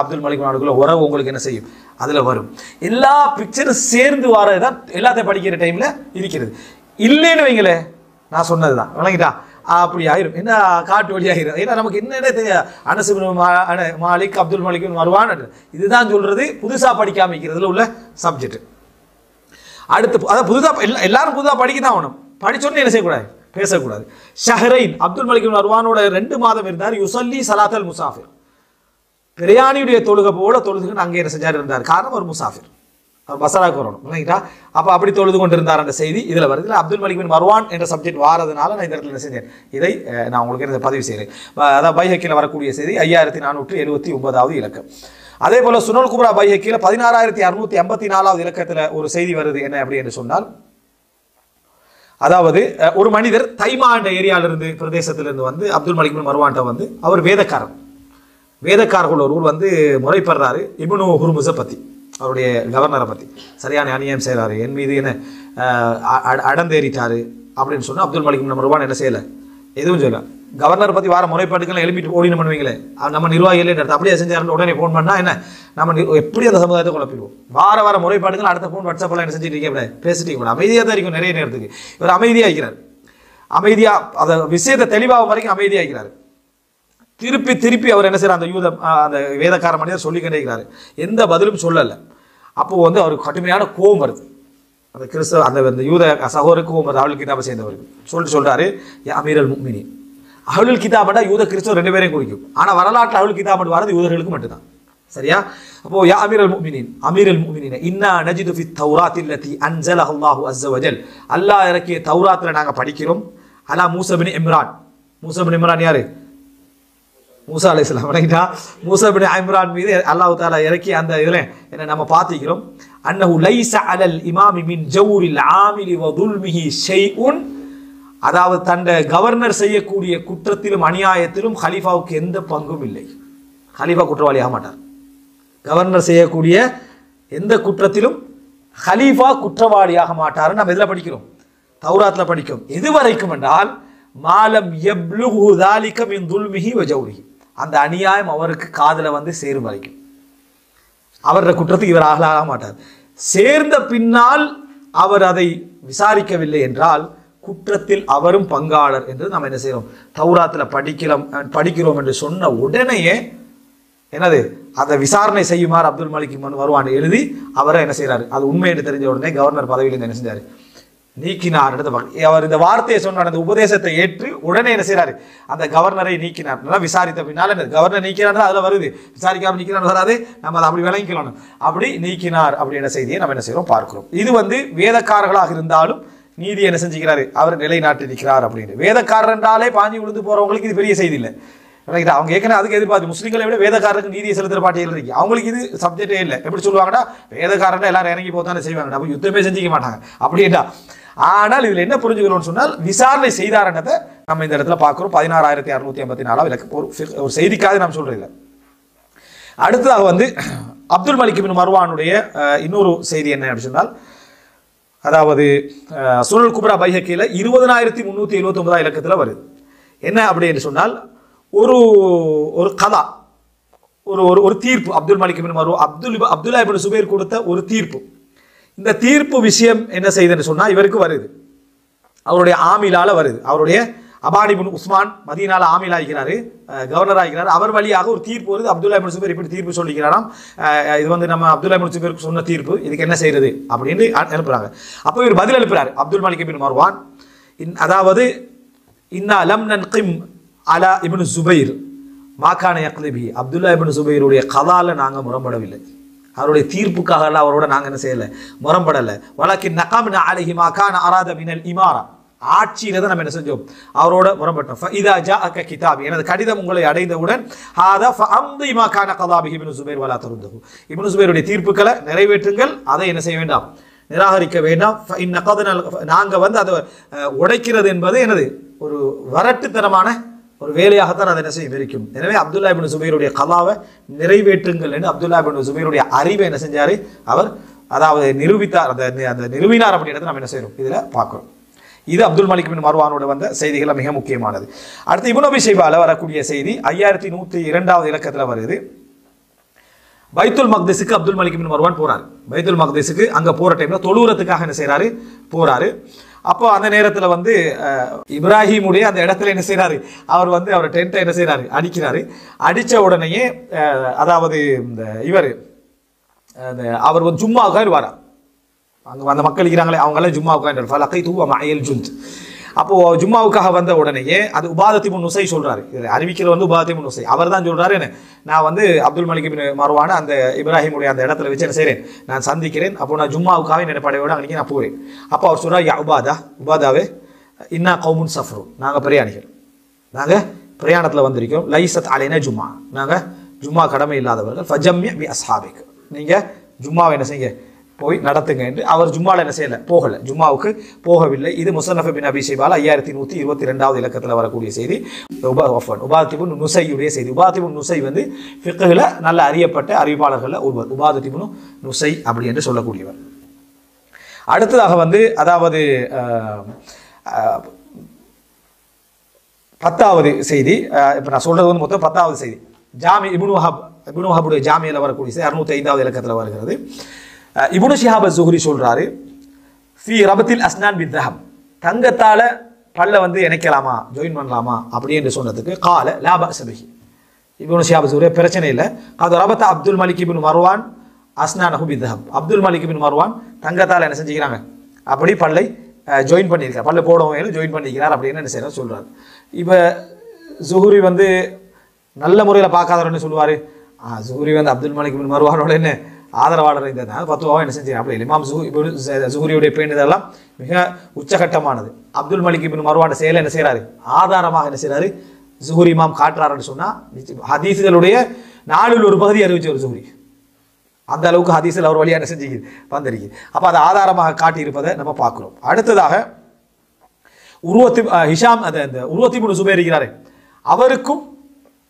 அப்துல் மலிக் அவனுக்குள்ள உறவு உங்களுக்கு என்ன செய்யும்? அதில் வரும். எல்லா பிக்சரும் சேர்ந்து வரதான் எல்லாத்தையும் படிக்கிற டைமில் இருக்கிறது. இல்லைன்னு வைங்களே நான் சொன்னது தான் விளங்கிட்டா? அப்படி ஆயிரும். என்ன காட்டு வழி ஆயிரும்? ஏன்னா நமக்கு என்னென்ன தெரியாது. அனசு மாலிக் அப்துல் மலிக் வருவான் இதுதான் சொல்றது புதுசாக படிக்காம இருக்கிறதுல உள்ள சப்ஜெக்ட் அடுத்து அதான் புதுதாக எல்லா எல்லாரும் புதுதாக படிக்க தான் ஆகணும் படிச்சோன்னு என்ன செய்யக்கூடாது? பேசக்கூடாது. ஷஹரைன் அப்துல் மலிக் அர்வானோட ரெண்டு மாதம் இருந்தார். யுசல்லி சலாத்தல் முசாஃபிர். பிரயாணியுடைய தொழுகை போல தொழுதுன்னு அங்கே என்ன செஞ்சார் இருந்தார். காரணம் ஒரு முசாஃபிர். அவர் பசராக்கு வரணும் இல்லைங்களா அப்போ அப்படி தொழுது கொண்டு இருந்தார் அந்த செய்தி. இதில் வருது அப்துல் மலிக் பின் மர்வான் என்ற சப்ஜெக்ட் வாரதுனால நான் இந்த இடத்துல என்ன செஞ்சேன் இதை நான் உங்களுக்கு இதை பதிவு செய்கிறேன் அதான் பைஹக்கில் வரக்கூடிய செய்தி. ஐயாயிரத்தி நானூற்று எழுபத்தி ஒன்பதாவது இலக்கம் அதே போல் சுனல் குப்ரா பைஹக்கியில் பதினாறாயிரத்தி அறுநூற்றி ஐம்பத்தி நாலாவது இலக்கத்தில் ஒரு செய்தி வருது. என்ன அப்படி என்று சொன்னால் அதாவது ஒரு மனிதர் தைமா ஏரியாவிலிருந்து பிரதேசத்திலிருந்து வந்து அப்துல் மலிக் பின் மர்வான்ட்ட வந்து அவர் வேதக்காரர். வேதக்காரர்கள் ஒரு ஊர் வந்து முறைப்படுறாரு இபுனு ஹுர்முஸை பற்றி அவருடைய கவர்னரை பற்றி சரியான அநியாயம் செய்கிறாரு என் மீது என்ன அ- அடந்தேறிட்டாரு அப்படின்னு சொன்னால் அப்துல் மலிக் பின் மர்வான் என்ன செய்யலை? எதுவும் சொல்லலை கவர்னர் பற்றி வார முறைப்பாட்டுக்கெல்லாம் எழுப்பிட்டு ஓடினு பண்ணுவீங்களே. நம்ம நிர்வாகிகளே நடத்த அப்படியே செஞ்சாருன்னு உடனே ஃபோன் பண்ணால் என்ன? நம்ம எப்படி அந்த சமுதாயத்தை குழப்பிடுவோம்? வார வார முறைப்பாடுகள் அடுத்த ஃபோன் வாட்ஸ்அப்பில் என்ன செஞ்சுட்டு இருக்கீங்க? பேசிட்டு கூட அமைதியாக தான் இருக்கும் நிறைய நேரத்துக்கு. இவர் அமைதியாக இருக்கிறார். அமைதியாக அந்த விஷயத்தை தெளிவாக வரைக்கும் அமைதியாக இருக்கிறார். திருப்பி திருப்பி அவர் என்ன செய்யறார் அந்த யூத அந்த வேதக்கார மனிதர் சொல்லிக்கிட்டே இருக்கிறார். எந்த பதிலும் சொல்லலை. அப்போது வந்து அவருக்கு கடுமையான கோபம் வருது. அந்த கிறிஸ்தவ அந்த யூத சகோதரருக்கு கோபம் வருது. என்ன சேர்ந்தவர் சேர்ந்தவருக்கு சொல்லிட்டு சொல்கிறாரு அமீரல் முக்மினி அவுல் கிதாபண்டா யூத கிறிஸ்தவ ரெண்டு பேரையும் குறிக்கும். ஆனால் வரலாற்றில் அவுல் கிதாபண்ட் வரது யூதர்களுக்கு மட்டும்தான். சரியா? அப்போ யா அமீர் அல் முமினின் அமீர் அல் முமினின் இன்னா நஜிது ஃபி தௌராத் இல்லத்தி அன்ஸலஹு அல்லாஹு அஸ்ஸவஜல் அல்லாஹ் இறக்கிய தௌராத்ல நாங்கள் படிக்கிறோம். அலா மூசபின் இம்ரான். மூசபின் இம்ரான் யாரு? மூசா அலி இஸ்லாம் வணங்கிட்டா மூசபின் இம்ரான் மீது அல்லாஹ் தாலா இறக்கி அந்த இதில் என்ன நம்ம பார்த்துக்கிறோம். அன்னஹு லைஸ அலல் இமாமி மின் ஜவுரில் ஆமிலி வ துல்மிஹி ஷைஉன் அதாவது தன்னை கவர்னர் செய்யக்கூடிய குற்றத்திலும் அநியாயத்திலும் ஹலீஃபாவுக்கு எந்த பங்கும் இல்லை. ஹலீஃபா குற்றவாளியாக மாட்டார். கவர்னர் செய்யக்கூடிய எந்த குற்றத்திலும் ஹலீஃபா குற்றவாளியாக மாட்டார் நம்ம எதில் படிக்கிறோம்? தௌராத்தில் படிக்கும் எது வரைக்கும் என்றால் மாலம் எப்லுஹு இன் துல்மிகி துல்மிஹி வ அந்த அநியாயம் அவருக்கு காதில் வந்து சேரும் வரைக்கும். அவரோட குற்றத்துக்கு இவர் ஆகலாக மாட்டார். சேர்ந்த பின்னால் அவர் அதை விசாரிக்கவில்லை என்றால் குற்றத்தில் அவரும் பங்காளர் என்று நாம் என்ன செய்கிறோம் தௌராத்தில் படிக்கிறோம் படிக்கிறோம் என்று சொன்ன உடனேயே என்னது? அதை விசாரணை செய்யுமாறு அப்துல் மலிக் வருவான் எழுதி அவரை என்ன செய்கிறார் அது உண்மை என்று தெரிஞ்ச உடனே கவர்னர் பதவியில் என்ன செஞ்சார்? நீக்கினார் எடுத்து அவர் இந்த வார்த்தையை சொன்ன அந்த உபதேசத்தை ஏற்று உடனே என்ன செய்கிறாரு அந்த கவர்னரை நீக்கினார். நல்லா விசாரித்த பின்னால் என்ன? கவர்னர் நீக்கிறார் அதில் வருது. விசாரிக்காம நீக்கிறார் வராது. நம்ம அதை அப்படி விளங்கிக்கணும். அப்படி நீக்கினார் அப்படின்ற செய்தியை நம்ம என்ன செய்கிறோம் பார்க்கிறோம். இது வந்து வேதக்காரர்களாக இருந்தாலும் நீதி என்ன செஞ்சுக்கிறாரு? அவர் நிலைநாட்டிருக்கிறார் அப்படின்னு. வேதக்காரர் என்றாலே பாஞ்சி விழுந்து போறவங்களுக்கு இது பெரிய செய்தி இல்லை. ரைட்டா அவங்க ஏற்கனவே அதுக்கு எதிர்பார்த்து முஸ்லீம்களை விட வேதக்காரருக்கு நீதியை செலுத்துற பாட்டியல் இருக்கு அவங்களுக்கு இது சப்ஜெக்டே இல்லை. எப்படி சொல்லுவாங்கன்னா வேதக்காரன் எல்லாரும் இறங்கி போத்தானே செய்வாங்க. அப்போ யுத்தமே செஞ்சுக்க மாட்டாங்க. அப்படின்டா ஆனால் இதுல என்ன புரிஞ்சுக்கணும்னு சொன்னால் விசாரணை செய்தாரன்றதை நம்ம இந்த இடத்துல பார்க்குறோம். பதினாறாயிரத்தி அறுநூத்தி ஐம்பத்தி நாலா விளக்கு. ஒரு ஒரு செய்திக்காக நாம் சொல்றது இல்லை அடுத்ததாக வந்து அப்துல் மலிக் பின் மர்வானுடைய இன்னொரு செய்தி என்ன அப்படின்னு சொன்னால் அதாவது சுனல் குப்ரா பைஹக்கியில் இருபதனாயிரத்தி முந்நூற்றி எழுபத்தி இலக்கத்தில் வருது. என்ன அப்படின்னு சொன்னால் ஒரு ஒரு கதா ஒரு ஒரு ஒரு தீர்ப்பு Abdul Malik bin Abdul Abdullah ibn Zubair கொடுத்த ஒரு தீர்ப்பு. இந்த தீர்ப்பு விஷயம் என்ன செய்யுதுன்னு சொன்னால் இவருக்கு வருது. அவருடைய ஆமிலால் வருது. அவருடைய அபானிபின் உஸ்மான் மதியனால் ஆமில் ஆகிறாரு கவர்னர் ஆகிறார் அவர் வழியாக ஒரு தீர்ப்பு வருது. அப்துல்லா இபின் சுபேர் இப்படி தீர்ப்பு சொல்லிக்கிறாராம். இது வந்து நம்ம அப்துல்லா இபின் சுபேருக்கு சொன்ன தீர்ப்பு. இதுக்கு என்ன செய்யறது அப்படின்னு அ- அனுப்புறாங்க. அப்போ இவர் பதில் அனுப்புறாரு. Abdul Malik ibn Marwan. இன்- அதாவது இன்னா லம் நன்கிம் அலா இபின் சுபைர் மாக்கான யக்லிபி அப்துல்லா இபின் சுபைருடைய கதால நாங்கள் முரம்படவில்லை அவருடைய தீர்ப்புக்காக எல்லாம் அவரோட நாங்கள் என்ன செய்யலை முரம்படலை வழக்கின் நகாமின் அலஹி மாக்கான அராத மினல் இமாரா. ஆட்சியில தான் நம்ம என்ன செஞ்சோம்? அவரோட முரண்பட்டோம். இதா ஜா அக்க கிதாபி. எனது கடிதம் உங்களை அடைந்தவுடன் ஹாதா ஃபஅம்தி இமா கான கதாபி இப்னு சுபைர் வலா தருந்தஹு இப்னு சுபைருடைய தீர்ப்புகளை நிறைவேற்றுங்கள். அதை என்ன செய்ய வேண்டாம்? நிராகரிக்க வேண்டாம். ஃப இன் நாங்க வந்து அதை உடைக்கிறது என்பது எனது ஒரு வரட்டுத்தனமான ஒரு வேலையாகத்தான் அதை என்ன செய்ய இருக்கும் எனவே அப்துல்லா இபின் சுபைருடைய கதாவை நிறைவேற்றுங்கள் என்று அப்துல்லா இபின் சுபைருடைய அறிவை என்ன செஞ்சார்? அவர் அதாவது நிரூபித்தார். அந்த அந்த நிறுவினார் அப்படின்றத நம்ம என்ன செய்யறோம்? இதில் பார்க்குறோம். இது அப்துல் மலிக் பின் மர்வானோட வந்த செய்திகள் மிக முக்கியமானது. அடுத்து இபுனபி அபி ஷைபால வரக்கூடிய செய்தி ஐயாயிரத்தி நூற்றி இரண்டாவது இலக்கத்தில் வருது. பைத்துல் மக்திஸுக்கு அப்துல் மலிக் பின் மர்வான் போறாரு. பைத்துல் மக்திஸுக்கு அங்கே போகிற டைமில் தொழுவுறதுக்காக என்ன செய்கிறாரு போறாரு. அப்போ அந்த நேரத்தில் வந்து இப்ராஹிமுடைய அந்த இடத்துல என்ன செய்கிறாரு அவர் வந்து அவர் டென்ட்டை என்ன செய்கிறாரு அடிக்கிறாரு. அடித்த உடனேயே அதாவது இந்த இவர் அந்த அவர் வந்து சும்மா உட்காருவாரா? அங்க அந்த மக்கள் இருக்கிறாங்களே அவங்க எல்லாம் ஜும்மா உட்காந்து ஃபலகை தூவ மயல் ஜுந்த். அப்போ ஜும்மாவுக்காக வந்த உடனேயே அது உபாதத்தி முன் நுசை சொல்றாரு. இதில் அறிவிக்கிற வந்து உபாதத்தி முன் நுசை. அவர் தான் சொல்றாரு என்ன? நான் வந்து அப்துல் மலிக் மருவான அந்த இப்ராஹிமுடைய அந்த இடத்துல வச்சு என்ன செய்கிறேன் நான் சந்திக்கிறேன். அப்போ நான் ஜும்மாவுக்காக என்னோட படையோட அன்னைக்கு நான் போறேன். அப்போ அவர் சொல்றாரு யா உபாதா உபாதாவே இன்னா கவுமுன் சஃப்ரு. நாங்கள் பிரயாணிகள். நாங்கள் பிரயாணத்தில் வந்திருக்கோம். லைசத் அலைனா ஜும்மா. நாங்கள் ஜும்மா கடமை இல்லாதவர்கள். ஃபஜம்யா பி அஸ்ஹாபிக். நீங்கள் ஜும்மாவை என்ன செய்யுங்க? போய் நடத்துங்க என்று அவர் ஜும்மாவில் என்ன செய்யலை? போகலை. ஜும்மாவுக்கு போகவில்லை. இது முசன்னஃப் பின் அபி ஷைபால் ஐயாயிரத்தி நூற்றி இருபத்தி ரெண்டாவது இலக்கத்தில் வரக்கூடிய செய்தி. உபா ஒஃபன் உபாதிபு நுசையுடைய செய்தி. உபாதிபுன் நுசை வந்து ஃபிக்குல நல்ல அறியப்பட்ட அறிவிப்பாளர்களில் ஒருவர். உபாதிபுனு நுசை அப்படி என்று சொல்லக்கூடியவர். அடுத்ததாக வந்து அதாவது பத்தாவது செய்தி. இப்போ நான் சொல்கிறது வந்து மொத்தம் பத்தாவது செய்தி. ஜாமி இபுனு ஹப் இபுனு ஹபுடைய ஜாமியில் வரக்கூடிய செய்தி அறுநூத்தி ஐந்தாவது இலக்கத்தில் வருகிறது. இபுனு ஷிஹாப ஜுஹரி சொல்றாரு ஃபி ரபத்தில் அஸ்னான் பின் தஹப். தங்கத்தால பல்ல வந்து இணைக்கலாமா ஜாயின் பண்ணலாமா அப்படி என்று சொன்னதுக்கு கால லாப சபிஹி இபுனு ஷிஹாப ஜுஹரி பிரச்சனை இல்லை. அது ரபத்த அப்துல் மலிக் இப்னு மர்வான் அஸ்னான் பின் தஹப். அப்துல் மலிக் இப்னு மர்வான் தங்கத்தால் என்ன செஞ்சுக்கிறாங்க? அப்படி பல்லை ஜாயின் பண்ணியிருக்கார் பல்ல போடவும் ஜாயின் பண்ணிக்கிறார் அப்படின்னு என்ன செய்யறாரு சொல்றாரு. இப்போ ஜுஹுரி வந்து நல்ல முறையில் பார்க்காதவர்னு சொல்லுவார். ஜுஹுரி வந்து அப்துல் மலிக் பின் மர்வானோட என்ன? ஆதரவாளர் இருந்ததுனால பத்துவாவை என்ன செஞ்சார்? அப்படி இமாம் ஜுஹு இப்னு ஜ- ஜுஹுரியுடைய இதெல்லாம் மிக உச்சகட்டமானது. அப்துல் மலிக் பின் மறுவாண்ட செயலை என்ன செய்றாரு? ஆதாரமாக என்ன செய்கிறாரு ஜுஹூரி இமாம் காட்டுறாருன்னு சொன்னா ஹதீசுகளுடைய நாளில் ஒரு பகுதி அறிவிச்ச ஒரு அந்த அளவுக்கு ஹதீஸில் அவர் வழியாக என்ன செஞ்சு வந்திருக்கு. அப்போ அதை ஆதாரமாக காட்டியிருப்பதை நம்ம பார்க்குறோம். அடுத்ததாக உருவத்தி ஹிஷாம் அந்த அந்த உருவத்திபுன் சுபேர் இருக்கிறாரு. அவருக்கும்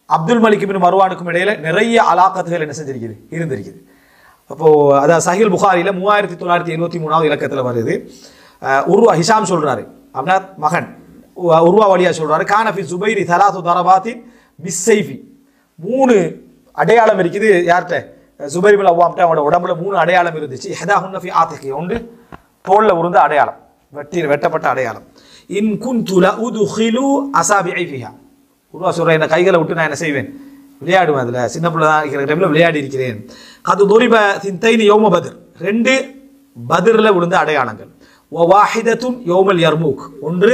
அப்துல் மலிக் பின் மருவானுக்கும் இடையில நிறைய அலாக்கத்துகள் என்ன செஞ்சிருக்குது? இருந்திருக்குது. அப்போது அதான் சஹில் புகாரியில் மூவாயிரத்தி தொள்ளாயிரத்தி எழுபத்தி மூணாவது இலக்கத்தில் வருது. உருவா ஹிஷாம் சொல்கிறாரு அம்னாத் மகன். உருவா வழியா சொல்கிறாரு கானஃபி சுபைரி தலாத்து தரபாத்தின் மிஸ்ஸைஃபி மூணு அடையாளம் இருக்குது. யார்கிட்ட? சுபைர் பின் அவ்வாம்ட்ட. அவனோட உடம்புல மூணு அடையாளம் இருந்துச்சு. ஹெதா ஹுன்னஃபி ஆத்தகி. ஒன்று தோளில் உருந்த அடையாளம். வெட்டி வெட்டப்பட்ட அடையாளம். இன் குந்துல உதுஹிலு அசாபி ஐஃபிஹா உருவா சொல்கிறேன் என்னை கைகளை விட்டு நான் என்ன செய்வேன்? விளையாடுவேன் அதில். சின்ன பிள்ளை தான் இருக்கிற டைமில் விளையாடி இருக்கிறேன். அது துரிப சிந்தைனி யோம பதிர் ரெண்டு பதிரில் விழுந்த அடையாளங்கள். ஒ யோமல் யர்மூக் ஒன்று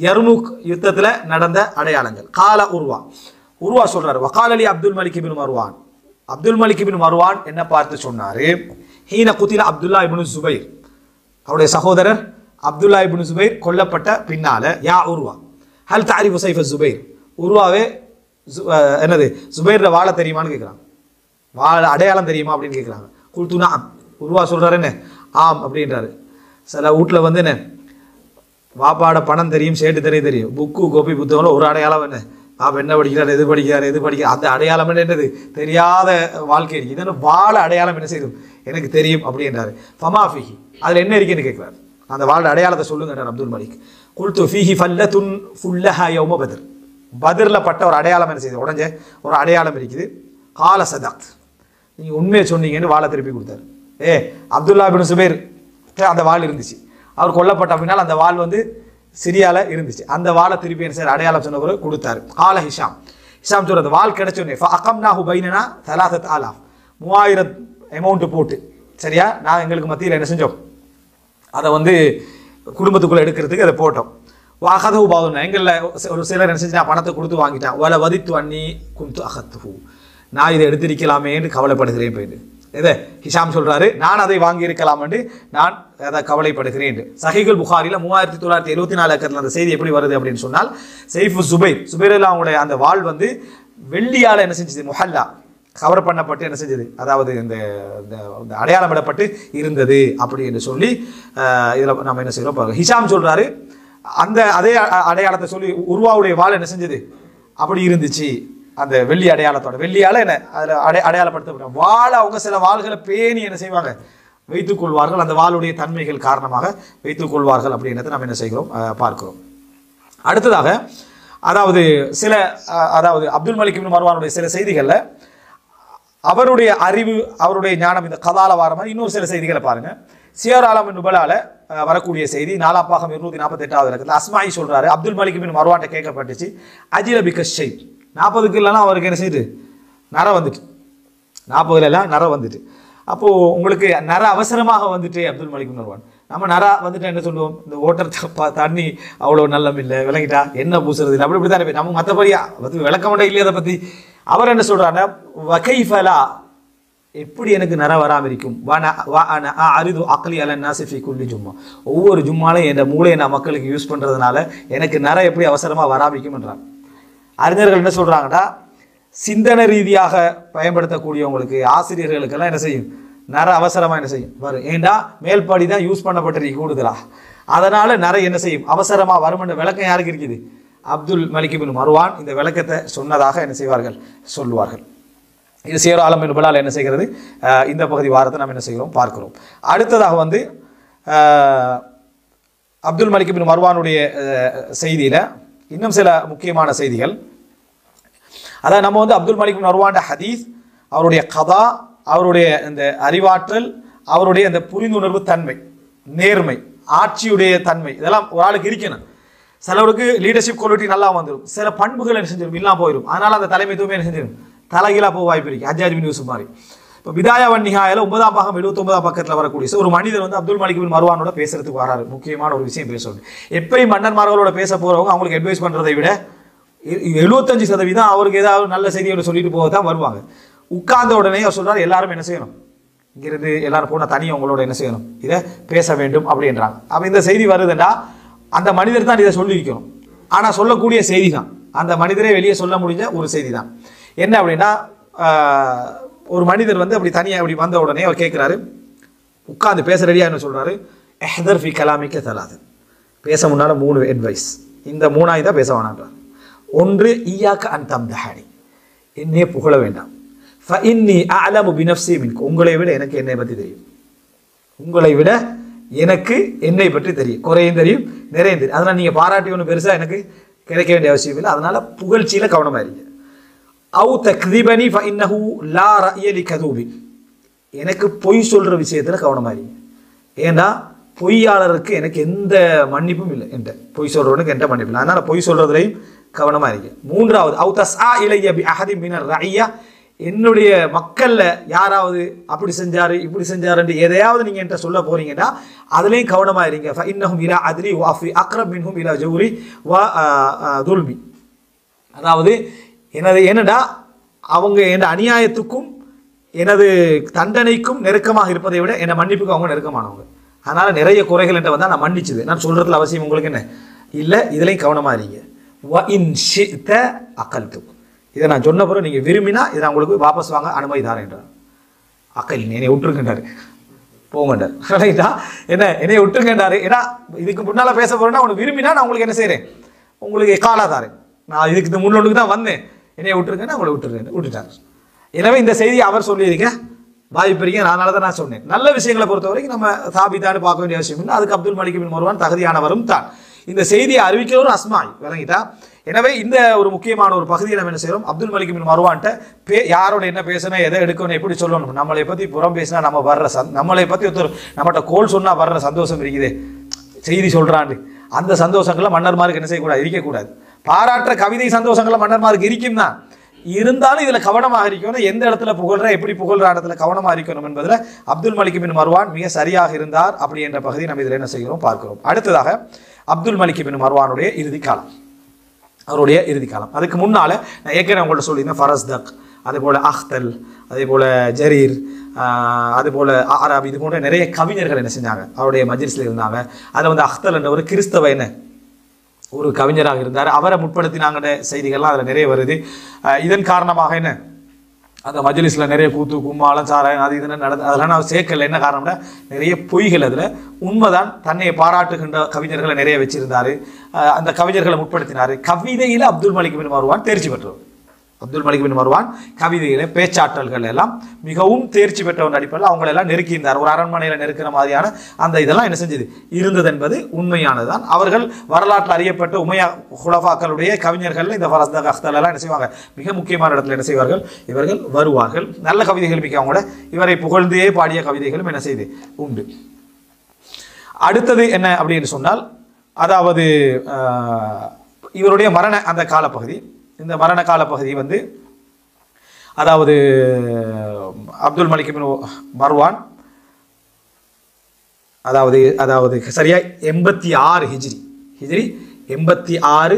யர்மூக் யுத்தத்தில் நடந்த அடையாளங்கள். கால உருவா உருவா சொல்றாரு. வகாலலி Abdul Malik ibn Marwan Abdul Malik ibn Marwan என்ன பார்த்து சொன்னாரு? ஹீன குத்தில அப்துல்லா இபின் சுபைர் அவருடைய சகோதரர் அப்துல்லா இபின் சுபைர் கொல்லப்பட்ட பின்னால யா உருவா ஹல் தாரிஃபு சைஃப சுபைர் உருவாவே சு- என்னது? சுபைர்ல வாழ தெரியுமான்னு கேட்குறான் வாழ அடையாளம் தெரியுமா அப்படின்னு கேட்குறாங்க குல்துனா உருவா சொல்கிறாரு என்ன? ஆம் அப்படின்றாரு. சில வீட்டில் வந்து என்ன? வாப்பாட பணம் தெரியும் சேட்டு தெரியும் தெரியும். புக்கு கோப்பி புத்தகம்ல ஒரு அடையாளம் என்ன? பாப்பா என்ன படிக்கிறார் எது படிக்கிறார் எது படிக்கிறார் அந்த அடையாளம் என்ன என்னது? தெரியாத வாழ்க்கை இருக்கு. இதெல்லாம் வாழ அடையாளம் என்ன செய்யும்? எனக்கு தெரியும் அப்படின்றாரு. ஃபமாஃபிஹி அதில் என்ன இருக்குன்னு கேட்குறாரு அந்த வாழ அடையாளத்தை சொல்லுங்கன்றார் அப்துல் மலிக். குல்து ஃபீஹி துன் ஃபுல்லஹா யௌம பத்ர். பதிரில் பட்ட ஒரு அடையாளம் என்ன செய்யுது? உடஞ்ச ஒரு அடையாளம் இருக்குது. கால சதாக் நீங்கள் உண்மையை சொன்னீங்கன்னு வாழை திருப்பி கொடுத்தாரு. ஏ அப்துல்லா பின் சுபேர் அந்த வாள் இருந்துச்சு. அவர் கொல்லப்பட்ட பின்னால் அந்த வாழ் வந்து சிரியால இருந்துச்சு. அந்த வாழை திருப்பி என்ன சார் அடையாளம் சொன்னவர் கொடுத்தாரு. கால ஹிஷாம். ஹிஷாம் சொல்றது வாள் கிடைச்சோன்னே அகம்னாஹு பைனனா தலாசத் ஆலாஃப். மூவாயிரம் அமௌண்ட் போட்டு சரியா? நான் எங்களுக்கு மத்தியில் என்ன செஞ்சோம்? அதை வந்து குடும்பத்துக்குள்ளே எடுக்கிறதுக்கு அதை போட்டோம். அகதவு பாவம் எங்களில் ஒரு சிலர் என்ன செஞ்சு நான் பணத்தை கொடுத்து வாங்கிட்டேன் வல வதித்து அண்ணி குந்து அகத்துஹு. நான் இதை எடுத்திருக்கலாமே என்று கவலைப்படுகிறேன் போயிட்டு. இதை ஹிஷாம் சொல்கிறாரு நான் அதை வாங்கியிருக்கலாம் என்று நான் அதை கவலைப்படுகிறேன். சஹிகுல் புகாரியில் மூவாயிரத்தி தொள்ளாயிரத்தி எழுபத்தி நாலு அந்த செய்தி எப்படி வருது அப்படின்னு சொன்னால் சைஃபு சுபைர் சுபைர் அவங்களுடைய அந்த வாள் வந்து வெள்ளியால் என்ன செஞ்சது? முஹல்லா. கவர் பண்ணப்பட்டு என்ன செஞ்சது? அதாவது இந்த இந்த- இந்த அடையாளமிடப்பட்டு இருந்தது அப்படி என்று சொல்லி இதில் நம்ம என்ன செய்கிறோம் பாருங்க. ஹிஷாம் சொல்கிறாரு அந்த அதே அடையாளத்தை சொல்லி உருவாவுடைய வாள் என்ன செஞ்சது? அப்படி இருந்துச்சு. அந்த வெள்ளி அடையாளத்தோட வெள்ளியால் என்ன அதில் அடை அடையாளப்படுத்தப்பட்ட வாள் அவங்க சில வாள்களை பேணி என்ன செய்வாங்க? வைத்துக் கொள்வார்கள். அந்த வாளுடைய தன்மைகள் காரணமாக வைத்துக் கொள்வார்கள் அப்படின்றத நம்ம என்ன செய்கிறோம்? பார்க்கிறோம். அடுத்ததாக அதாவது சில அதாவது அப்துல் மலிக் இப்னு மர்வானுடைய சில செய்திகளில் அவருடைய அறிவு அவருடைய ஞானம் இந்த கதால வார மாதிரி இன்னொரு சில செய்திகளை பாருங்கள் சியர் ஆலம் நுபலால வரக்கூடிய செய்தி நாலாம் பாகம் இருநூத்தி நாற்பத்தி எட்டாவது இலக்கத்தில் அஸ்மாயி சொல்றாரு. அப்துல் மலிக் பின் மர்வான்ட்ட கேட்கப்பட்டுச்சு. அஜில நாற்பதுக்கு இல்லைன்னா அவருக்கு என்ன செய்யுது நர வந்துட்டு. நாற்பதுல எல்லாம் நர வந்துட்டு. அப்போது உங்களுக்கு நர அவசரமாக வந்துட்டு அப்துல் மலிக் பின் நம்ம நரா வந்துட்டு என்ன சொல்லுவோம்? இந்த ஓட்டர் த- தண்ணி அவ்வளோ நல்லம் இல்லை விளங்கிட்டா என்ன பூசுறது இல்லை? அப்படி இப்படி தான் நம்ம மற்றபடியா வந்து விளக்கமண்டே இல்லையா அதை பற்றி அவர் என்ன சொல்றாருன்னா வகைஃபலா எப்படி எனக்கு நர வராமல் இருக்கும் அ அரிது அக்லி அல நாசிஃபி குல்லி ஜும்மா. ஒவ்வொரு ஜும்மாலையும் என் மூளையை நான் மக்களுக்கு யூஸ் பண்ணுறதுனால எனக்கு நர எப்படி அவசரமாக வராமிக்கும் அறிஞர்கள் என்ன சொல்கிறாங்கன்னா சிந்தனை ரீதியாக பயன்படுத்தக்கூடியவங்களுக்கு ஆசிரியர்களுக்கெல்லாம் என்ன செய்யும்? நர அவசரமாக என்ன செய்யும்? வரும். ஏண்டா? மேல்படி தான் யூஸ் பண்ணப்பட்டிருக்கு கூடுதலா? அதனால் நர என்ன செய்யும்? அவசரமாக வரும்ன்ற விளக்கம் யாருக்கு இருக்குது? அப்துல் மலிகிபின் மருவான் இந்த விளக்கத்தை சொன்னதாக என்ன செய்வார்கள்? சொல்லுவார்கள். இது சேர ஆலம் என்பதால் என்ன செய்கிறது? இந்த பகுதி வாரத்தை நாம் என்ன செய்கிறோம்? பார்க்கிறோம். அடுத்ததாக வந்து அப்துல் மலிக் பின் மர்வானுடைய செய்தியில் இன்னும் சில முக்கியமான செய்திகள். அதான் நம்ம வந்து அப்துல் மலிக் நர்வாண்ட ஹதீஸ் அவருடைய கதா அவருடைய இந்த அறிவாற்றல் அவருடைய அந்த புரிந்துணர்வு தன்மை நேர்மை ஆட்சியுடைய தன்மை இதெல்லாம் ஒரு ஆளுக்கு இருக்கணும். சிலவருக்கு லீடர்ஷிப் குவாலிட்டி நல்லா வந்துடும் சில பண்புகள் என்ன செஞ்சிடும் இல்லாம போயிடும் அதனால அந்த தலைமைத்துவமே என்ன செஞ்சிடும் தலைகீழா போக வாய்ப்பு இருக்கு. ஹஜ்ஜாஜ் பின் யூசுப் மாதிரி. இப்போ விதாயா வன்னிகாயில் ஒன்பதாம் பாகம் எழுபத்தொன்பதாம் பக்கத்தில் வரக்கூடிய ஒரு மனிதர் வந்து அப்துல் மலிக் பின் மர்வானோட பேசுறதுக்கு வராரு. முக்கியமான ஒரு விஷயம் பேசணும் எப்பயும் மன்னர்மார்களோட பேச போகிறவங்க அவங்களுக்கு அட்வைஸ் பண்ணுறதை விட எ- எழுபத்தஞ்சு சதவீதம் அவருக்கு ஏதாவது நல்ல செய்திகளை சொல்லிட்டு போக தான் வருவாங்க. உட்கார்ந்த உடனே அவர் சொல்கிறார் எல்லாரும் என்ன செய்யணும்? இங்கிருந்து எல்லாரும் போனால் தனியாக உங்களோட என்ன செய்யணும்? இதை பேச வேண்டும் அப்படின்றாங்க. அப்போ இந்த செய்தி வருதுன்னா அந்த மனிதர் தான் இதை சொல்லியிருக்கணும். ஆனால் சொல்லக்கூடிய செய்தி தான். அந்த மனிதரே வெளியே சொல்ல முடிஞ்ச ஒரு செய்தி தான். என்ன அப்படின்னா ஒரு மனிதர் வந்து அப்படி தனியாக அப்படி வந்த உடனே அவர் கேட்குறாரு உட்காந்து பேச ரெடியாக என்ன சொல்கிறாரு எஹதர் ஃபி கலாமிக்க தலாது பேச முன்னால் மூணு அட்வைஸ் இந்த மூணாய் தான் பேச வேணான்றார். ஒன்று ஈயாக்க அன் தம்தஹானி. என்னையே புகழ வேண்டாம். ஃபஇன்னி அலமு பினப்சி மின்கு. உங்களை விட எனக்கு என்னை பற்றி தெரியும். உங்களை விட எனக்கு என்னை பற்றி தெரியும். குறையும் தெரியும் நிறையும் தெரியும். அதனால் நீங்கள் பாராட்டி ஒன்று பெருசாக எனக்கு கிடைக்க வேண்டிய அவசியம் இல்லை. அதனால் புகழ்ச்சியில் கவனமாக இருங்க. அவு தக்திபனி இன்னஹு லா ரயலி கதூபி எனக்கு பொய் சொல்கிற விஷயத்தில் கவனமாக இருங்க. ஏன்னா பொய்யாளருக்கு எனக்கு எந்த மன்னிப்பும் இல்லை என்கிட்ட. பொய் சொல்றவனுக்கு எந்த மன்னிப்பு இல்லை. அதனால் பொய் சொல்றதுலையும் கவனமாக இருங்க. மூன்றாவது அவு தஸ்ஆ இளைய பி அஹதி மினர் ரய்யா என்னுடைய மக்களில் யாராவது அப்படி செஞ்சாரு இப்படி செஞ்சாருன்னு எதையாவது நீங்கள் என்கிட்ட சொல்ல போறீங்கன்னா அதுலேயும் கவனமாக இருங்க. ஃபஇன்னஹும் இலா அதிரி வாஃபி அக்ரம் மின்ஹும் இலா ஜவுரி வா துல்மி. அதாவது எனது என்னடா அவங்க என் அநியாயத்துக்கும் எனது தண்டனைக்கும் நெருக்கமாக இருப்பதை விட என்னை மன்னிப்புக்கும் அவங்க நெருக்கமானவங்க. அதனால் நிறைய குறைகள் என்ற வந்தால் நான் மன்னிச்சது. நான் சொல்கிறதுல அவசியம் உங்களுக்கு என்ன? இல்லை இதுலேயும் கவனமாக இருங்க. வ இன் ஷித்த அக்கல்து இதை நான் சொன்ன பிறகு நீங்கள் விரும்பினா இதை நான் உங்களுக்கு வாபஸ் வாங்க அனுமதி தாரேன்றார் அக்கல் என்னை விட்டுருக்கின்றார் போங்கண்டார் ரைட்டா? என்ன என்னை விட்டுருங்கண்டாரு ஏன்னா இதுக்கு முன்னால் பேச போகிறேன்னா உங்களுக்கு விரும்பினா நான் உங்களுக்கு என்ன செய்கிறேன் உங்களுக்கு காலா தாரேன். நான் இதுக்கு இந்த முன்னோட்டுக்கு தான் வந்தேன். என்னைய விட்டுருங்கன்னா உங்களை விட்டுருங்க விட்டுட்டாங்க. எனவே இந்த செய்தியை அவர் சொல்லியிருக்க வாய்ப்பிருங்க அதனால தான் நான் சொன்னேன். நல்ல விஷயங்களை பொறுத்த வரைக்கும் நம்ம சாபித்தான்னு பார்க்க வேண்டிய அவசியம் இல்லை. அதுக்கு அப்துல் மலிக் பின் மொருவான் தகுதியானவரும் தான். இந்த செய்தியை அறிவிக்கிறவரும் அஸ்மாய் விளங்கிட்டா. எனவே இந்த ஒரு முக்கியமான ஒரு பகுதியை நம்ம என்ன செய்யறோம்? அப்துல் மலிக் பின் மருவான்ட்ட பே யாரோட என்ன பேசணும் எதை எடுக்கணும் எப்படி சொல்லணும்? நம்மளை பற்றி புறம் பேசினா நம்ம வர்ற சந் நம்மளை பற்றி ஒருத்தர் நம்மகிட்ட கோல் சொன்னால் வர்ற சந்தோஷம் இருக்குது. செய்தி சொல்கிறான்னு அந்த சந்தோஷங்களை மன்னர்மாருக்கு என்ன செய்யக்கூடாது? இருக்கக்கூடாது. பாராட்டுற கவிதை சந்தோஷங்களை மன்னர்மாருக்கு இருக்கும் தான் இருந்தாலும் இதில் கவனமாக இருக்கணும். எந்த இடத்துல புகழ்ற எப்படி புகழ்ற இடத்துல கவனமாக இருக்கணும் என்பதில் அப்துல் மலிக் பின் மர்வான் மிக சரியாக இருந்தார். அப்படி என்ற பகுதியை நம்ம இதில் என்ன செய்கிறோம்? பார்க்கிறோம். அடுத்ததாக அப்துல் மலிக் பின் மர்வானுடைய இறுதி காலம். அவருடைய இறுதி காலம். அதுக்கு முன்னால் நான் ஏற்கனவே உங்கள்ட்ட சொல்லியிருந்தேன் ஃபரஸ்தக் அதே போல் அஹ்தல் அதே போல் ஜரீர் அது போல் ஆராப் இது போன்ற நிறைய கவிஞர்கள் என்ன செஞ்சாங்க? அவருடைய மஜ்லிஸ்ல இருந்தாங்க. அதில் வந்து அஹ்தல் என்ற ஒரு கிறிஸ்தவ என்ன? ஒரு கவிஞராக இருந்தார். அவரை முற்படுத்தினாங்கிற செய்திகள்லாம் அதில் நிறைய வருது. இதன் காரணமாக என்ன? அந்த மஜ்லிஸில் நிறைய கூத்து கும்மாளம் சாராயம் அது இதுன்னு நடந்து அதெல்லாம் நான் சேர்க்கல. என்ன காரணம்னா நிறைய பொய்கள் அதில். உண்மைதான் தன்னை பாராட்டுகின்ற கவிஞர்களை நிறைய வச்சிருந்தார். அந்த கவிஞர்களை முற்படுத்தினார். கவிதையில் அப்துல் மலிக் பின் மருவான் தேர்ச்சி பெற்றவர். அப்துல் மலிக் பின் மருவான் கவிதைகளை பேச்சாற்றல்கள் எல்லாம் மிகவும் தேர்ச்சி பெற்றவன் அடிப்படையில் அவங்களெல்லாம் நெருக்கியிருந்தார். ஒரு அரண்மனையில் நெருக்கிற மாதிரியான அந்த இதெல்லாம் என்ன செஞ்சது? இருந்தது என்பது உண்மையானதுதான். அவர்கள் வரலாற்றில் அறியப்பட்ட உமையா குலஃபாக்களுடைய கவிஞர்கள் இந்த ஃபரஸ்தக் அख्தல் என்ன செய்வாங்க? மிக முக்கியமான இடத்துல என்ன செய்வார்கள்? இவர்கள் வருவார்கள். நல்ல கவிதைகள் மிக்க கூட இவரை புகழ்ந்தே பாடிய கவிதைகளும் என்ன செய்து? உண்டு. அடுத்தது என்ன அப்படின்னு சொன்னால் அதாவது இவருடைய மரண அந்த காலப்பகுதி. இந்த மரண பகுதி வந்து அதாவது அப்துல் மலிக் மர்வான் அதாவது அதாவது சரியா எண்பத்தி ஆறு ஹிஜ்ரி. ஹிஜ்ரி எண்பத்தி ஆறு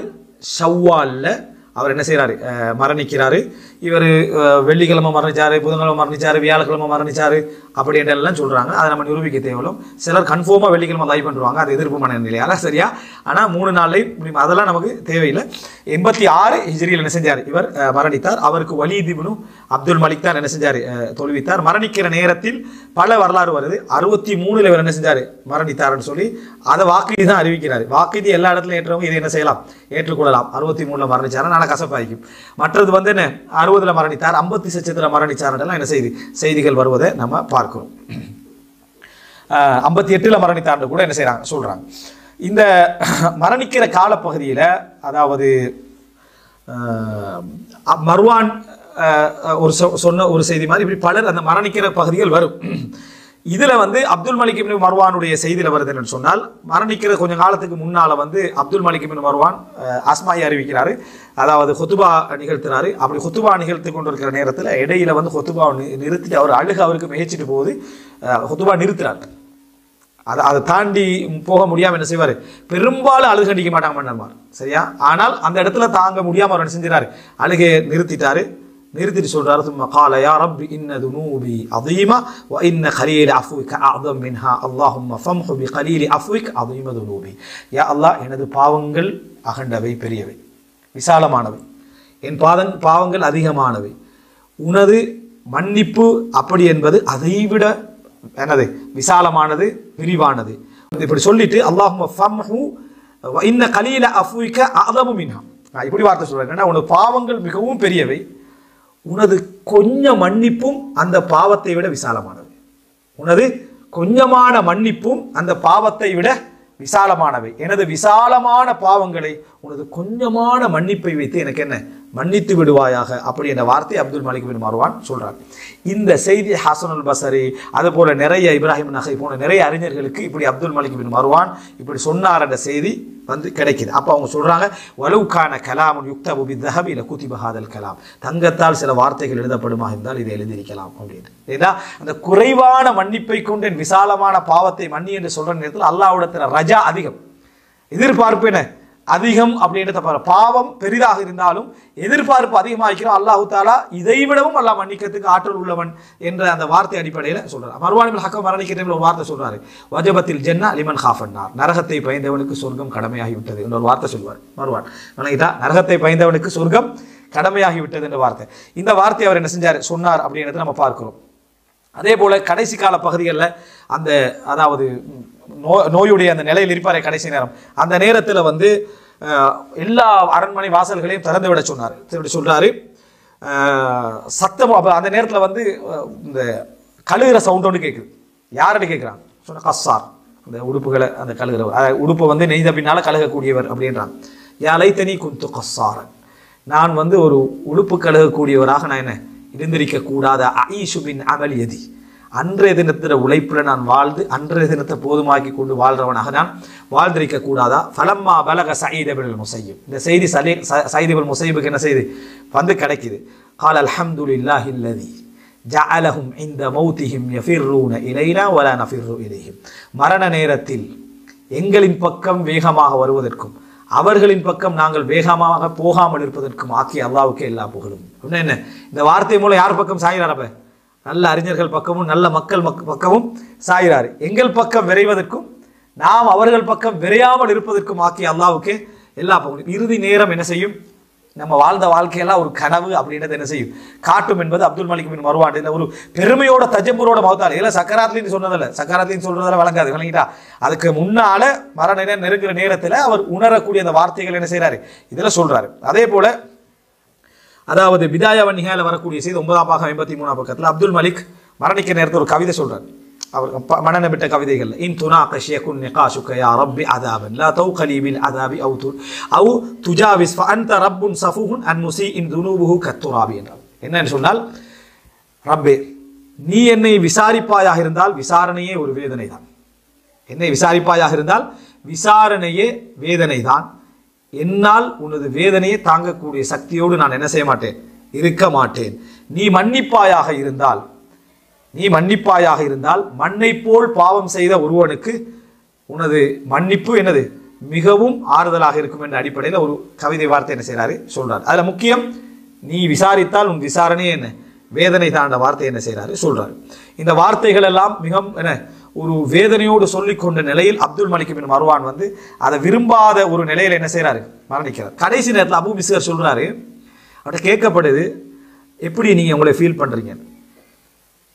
ஷவ்வாலில் அவர் என்ன செய்கிறாரு அஹ், மரணிக்கிறாரு. இவர் வெள்ளிக்கிழமை மரணிச்சாரு புதன்கிழமை மரணிச்சாரு வியாழக்கிழமை மரணிச்சாரு அப்படின்ற எல்லாம் சொல்றாங்க. அதை நம்ம நிரூபிக்க தேவையில்லும். சிலர் கன்ஃபார்மாக வெள்ளிக்கிழமை லைவ் பண்ணுவாங்க. அது எதிர்ப்பு மனநிலையால சரியா? ஆனால் மூணு நாள்லையும் அதெல்லாம் நமக்கு தேவையில்லை. எண்பத்தி ஆறு ஹிஜ்ரியில் என்ன செஞ்சார்? இவர் மரணித்தார். அவருக்கு வலி இப்னு அப்துல் மலிக் தான் என்ன செஞ்சார்? தோல்வித்தார் தொழுவித்தார். மரணிக்கிற நேரத்தில் பல வரலாறு வருது. அறுபத்தி மூணுல இவர் என்ன செஞ்சார்? மரணித்தார்னு சொல்லி அதை வாக்குதி தான் அறிவிக்கிறார். வாக்குதி எல்லா இடத்துலையும் ஏற்றவங்க இதை என்ன செய்யலாம்? ஏற்றுக்கொள்ளலாம். அறுபத்தி மூணுல மரணிச்சார் ஆனால் கசப்பாய்க்கும். மற்றது வந்து என்ன? அறுபதுல மரணித்தார் ஐம்பத்தி சச்சத்தில் மரணிச்சார்ன்றெல்லாம் என்ன செய்தி செய்திகள் வருவதை நம்ம பார்க்கிறோம். ஐம்பத்தி எட்டில் மரணித்தார்னு கூட என்ன செய்கிறாங்க சொல்கிறாங்க இந்த மரணிக்கிற காலப்பகுதியில் அதாவது அஹ், மர்வான் ஒரு சொ- சொன்ன ஒரு செய்தி மாதிரி இப்படி பலர் அந்த மரணிக்கிற பகுதிகள் வரும். இதில் வந்து அப்துல் மலிக் இப்னு மர்வானுடைய செய்தியில் வருது என்னன்னு சொன்னால் மரணிக்கிற கொஞ்சம் காலத்துக்கு முன்னால் வந்து அப்துல் மலிக் இப்னு மர்வான் அஹ், அஸ்மாயை அறிவிக்கிறாரு. அதாவது ஹொத்துபா நிகழ்த்தினார். அப்படி ஹுத்துபா கொண்டு கொண்டிருக்கிற நேரத்தில் இடையில வந்து ஹொத்துபா நிறுத்திட்டு அவர் அழுக அவருக்கு மிகச்சிட்டு போகுது. ஹொத்துபா நிறுத்தினார். அதை அதை தாண்டி போக முடியாமல் என்ன செய்வார்? பெரும்பாலும் அழுக கண்டிக்க மாட்டாங்க மன்னர்மார் சரியா? ஆனால் அந்த இடத்துல தாங்க முடியாமல் அவர் என்ன செஞ்சினார் அழுகையை நிறுத்திட்டாரு. நிறுத்திட்டு சொல்றாரு. சும்மா கால யா ரப்பி இன்ன துனூபி அதீமா வ இன்ன கலீல் அஃபுவிக் அஅதம் மின்ஹா. அல்லாஹும் ஃபம்ஹு பி கலீல் அஃபுவிக் அதீம துனூபி. யா அல்லாஹ் எனது பாவங்கள் அகண்டவை பெரியவை. விசாலமானவை. என் பாதங் பாவங்கள் அதிகமானவை. உனது மன்னிப்பு அப்படி என்பது அதைவிட எனது விசாலமானது விரிவானது. இப்படி சொல்லிட்டு அல்லாஹும் ஃபம்ஹு வ இன்ன கலீல அஃப்விக அஅதமு மின்ஹா. நான் இப்படி வார்த்தை சொல்கிறேன் ஏன்னா உனது பாவங்கள் மிகவும் பெரியவை. உனது கொஞ்ச மன்னிப்பும் அந்த பாவத்தை விட விசாலமானது. உனது கொஞ்சமான மன்னிப்பும் அந்த பாவத்தை விட விசாலமானவை. எனது விசாலமான பாவங்களை உனது கொஞ்சமான மன்னிப்பை வைத்து எனக்கு என்ன? மன்னித்து விடுவாயாக. அப்படி என்ற வார்த்தை அப்துல் மலிக் பின் மருவான் சொல்றார். இந்த செய்தி ஹாசனுல் பசரி அது போல நிறைய இப்ராஹிம் நகை போன நிறைய அறிஞர்களுக்கு இப்படி அப்துல் மலிக் பின் மருவான் இப்படி சொன்னார் என்ற செய்தி வந்து கிடைக்குது. அப்போ அவங்க சொல்கிறாங்க வலுக்கான கலாம் யுக்த பி தஹபி இல குதிபஹாதல் கலாம். தங்கத்தால் சில வார்த்தைகள் எழுதப்படுமா இருந்தால் இதை எழுதியிருக்கலாம் அப்படின்னு ஏன்னா அந்த குறைவான மன்னிப்பை கொண்டு விசாலமான பாவத்தை மன்னி என்று சொல்கிற நேரத்தில் அல்லாஹ்விடத்தில் ரஜா அதிகம். எதிர்பார்ப்பு என்ன? அதிகம் அப்படின்றத பாரு பாவம் பெரிதாக இருந்தாலும் எதிர்பார்ப்பு அதிகமாகிறோம் அல்லாஹு தாலா இதை விடவும் அல்லாஹ் மன்னிக்கிறதுக்கு ஆற்றல் உள்ளவன் என்ற அந்த வார்த்தை அடிப்படையில் சொல்றாரு. மறுவானில் ஹக்கம் மரணிக்கிறேன் ஒரு வார்த்தை சொல்றாரு. வஜபத்தில் ஜென்னா லிமன் ஹாஃபன்னார் நரகத்தை பயந்தவனுக்கு சொர்க்கம் கடமையாகி விட்டது என்ற ஒரு வார்த்தை சொல்வார் மறுவான் வணங்கிட்டா? நரகத்தை பயந்தவனுக்கு சொர்க்கம் கடமையாகி விட்டது என்ற வார்த்தை. இந்த வார்த்தை அவர் என்ன செஞ்சார்? சொன்னார் அப்படின்றத நம்ம பார்க்கிறோம். அதே போல கடைசி கால பகுதிகளில் அந்த அதாவது நோ நோயுடைய அந்த நிலையில் இருப்பார் கடைசி நேரம். அந்த நேரத்தில் வந்து எல்லா அரண்மனை வாசல்களையும் திறந்து விட சொன்னார். திறந்து சொல்கிறாரு சத்தம் அப்போ அந்த நேரத்தில் வந்து இந்த கழுகிற சவுண்ட் ஒன்று கேட்குது யாருன்னு கேட்குறான் சொன்ன கஸ்ஸார். அந்த உடுப்புகளை அந்த கழுகிற உடுப்பை வந்து நெய்த பின்னால் கழுகக்கூடியவர் அப்படின்றான். யாலை தனி குந்து கஸ்ஸாரன். நான் வந்து ஒரு உடுப்பு கழுகக்கூடியவராக நான் என்ன? இருந்திருக்க கூடாத ஐஷுபின் அமல் எதி. அன்றைய தினத்தின உழைப்பில் நான் வாழ்ந்து அன்றைய தினத்தை போதுமாக்கி கொண்டு வாழ்றவனாக நான் வாழ்ந்திருக்க கூடாதா? ஃபலம்மா பலக சயீதபில் முசையும் இந்த செய்தி சலீ சயீதபில் முசைபுக்கு என்ன செய்து? வந்து கிடைக்குது. கால் அல்ஹம்துலில்லாஹி அல்லதி ஜஅலஹும் இந்த மௌத்திஹிம் யஃபிர்ரூன இலைனா வலா நஃபிர்ரு இலைஹிம். மரண நேரத்தில் எங்களின் பக்கம் வேகமாக வருவதற்கும் அவர்களின் பக்கம் நாங்கள் வேகமாக போகாமல் இருப்பதற்கும் ஆக்கி அல்லாவுக்கு எல்லா புகழும். அப்படின்னா என்ன? இந்த வார்த்தை மூலம் யார் பக்கம் சாயிறாரப்ப நல்ல அறிஞர்கள் பக்கமும் நல்ல மக்கள் மக் பக்கமும் சாயிறாரு எங்கள் பக்கம் விரைவதற்கும் நாம் அவர்கள் பக்கம் விரையாமல் இருப்பதற்கும் ஆக்கிய அல்லாவுக்கு எல்லா பக்கம் இறுதி நேரம் என்ன செய்யும்? நம்ம வாழ்ந்த வாழ்க்கையெல்லாம் ஒரு கனவு அப்படின்றது என்ன செய்யும்? காட்டும் என்பது அப்துல் மலிக் பின் மறுவாண்டு ஒரு பெருமையோட தஜம்பூரோட மௌத்தால் இல்லை சக்கராத்லின்னு சொன்னதில்ல. சக்கராத்லின்னு சொல்றதில்ல வழங்காது விளங்கிட்டா அதுக்கு முன்னால மரண நெருங்குற நேரத்தில் அவர் உணரக்கூடிய அந்த வார்த்தைகள் என்ன செய்கிறாரு இதில் சொல்றாரு. அதே போல அதாவது விதாய நிகால வரக்கூடிய செய்தி ஒன்பதாம் பாகம் ஐம்பத்தி மூணாம் பக்கத்தில் அப்துல் மலிக் மரணிக்க நேரத்தில் ஒரு கவிதை சொல்றார். அவர் ப- விட்ட கவிதைகள் இன் துனா யகுன் நிகாஷுக யா ரப்பி அதாபன் லா தௌ பில் அதாபி அவு து அவு துஜாவிஸ் அந்த ரப்புன் சஃபுஹுன் அன் இன் துனூபுஹு கத்துராபி என்றார். என்னன்னு சொன்னால் ரப்பே நீ என்னை விசாரிப்பாயாக இருந்தால் விசாரணையே ஒரு வேதனை தான் என்னை விசாரிப்பாயாக இருந்தால் விசாரணையே வேதனை தான் என்னால் உனது வேதனையை தாங்கக்கூடிய சக்தியோடு நான் என்ன செய்ய மாட்டேன்? இருக்க மாட்டேன். நீ மன்னிப்பாயாக இருந்தால் நீ மன்னிப்பாயாக இருந்தால் மண்ணை போல் பாவம் செய்த ஒருவனுக்கு உனது மன்னிப்பு என்னது? மிகவும் ஆறுதலாக இருக்கும் என்ற அடிப்படையில் ஒரு கவிதை வார்த்தை என்ன செய்கிறாரு சொல்றார். அதில் முக்கியம் நீ விசாரித்தால் உன் விசாரணையே என்ன? வேதனை தாண்ட வார்த்தை என்ன செய்கிறாரு சொல்றாரு. இந்த வார்த்தைகள் எல்லாம் மிகவும் என்ன? ஒரு வேதனையோடு சொல்லிக்கொண்ட நிலையில் அப்துல் மலிக் பின் மருவான் வந்து அதை விரும்பாத ஒரு நிலையில் என்ன செய்கிறாரு மரணிக்கிறார். கடைசி நேரத்தில் அபு மிஸ்கர் சொல்கிறாரு அவர்கிட்ட கேட்கப்படுது எப்படி நீங்கள் உங்களை ஃபீல் பண்ணுறீங்க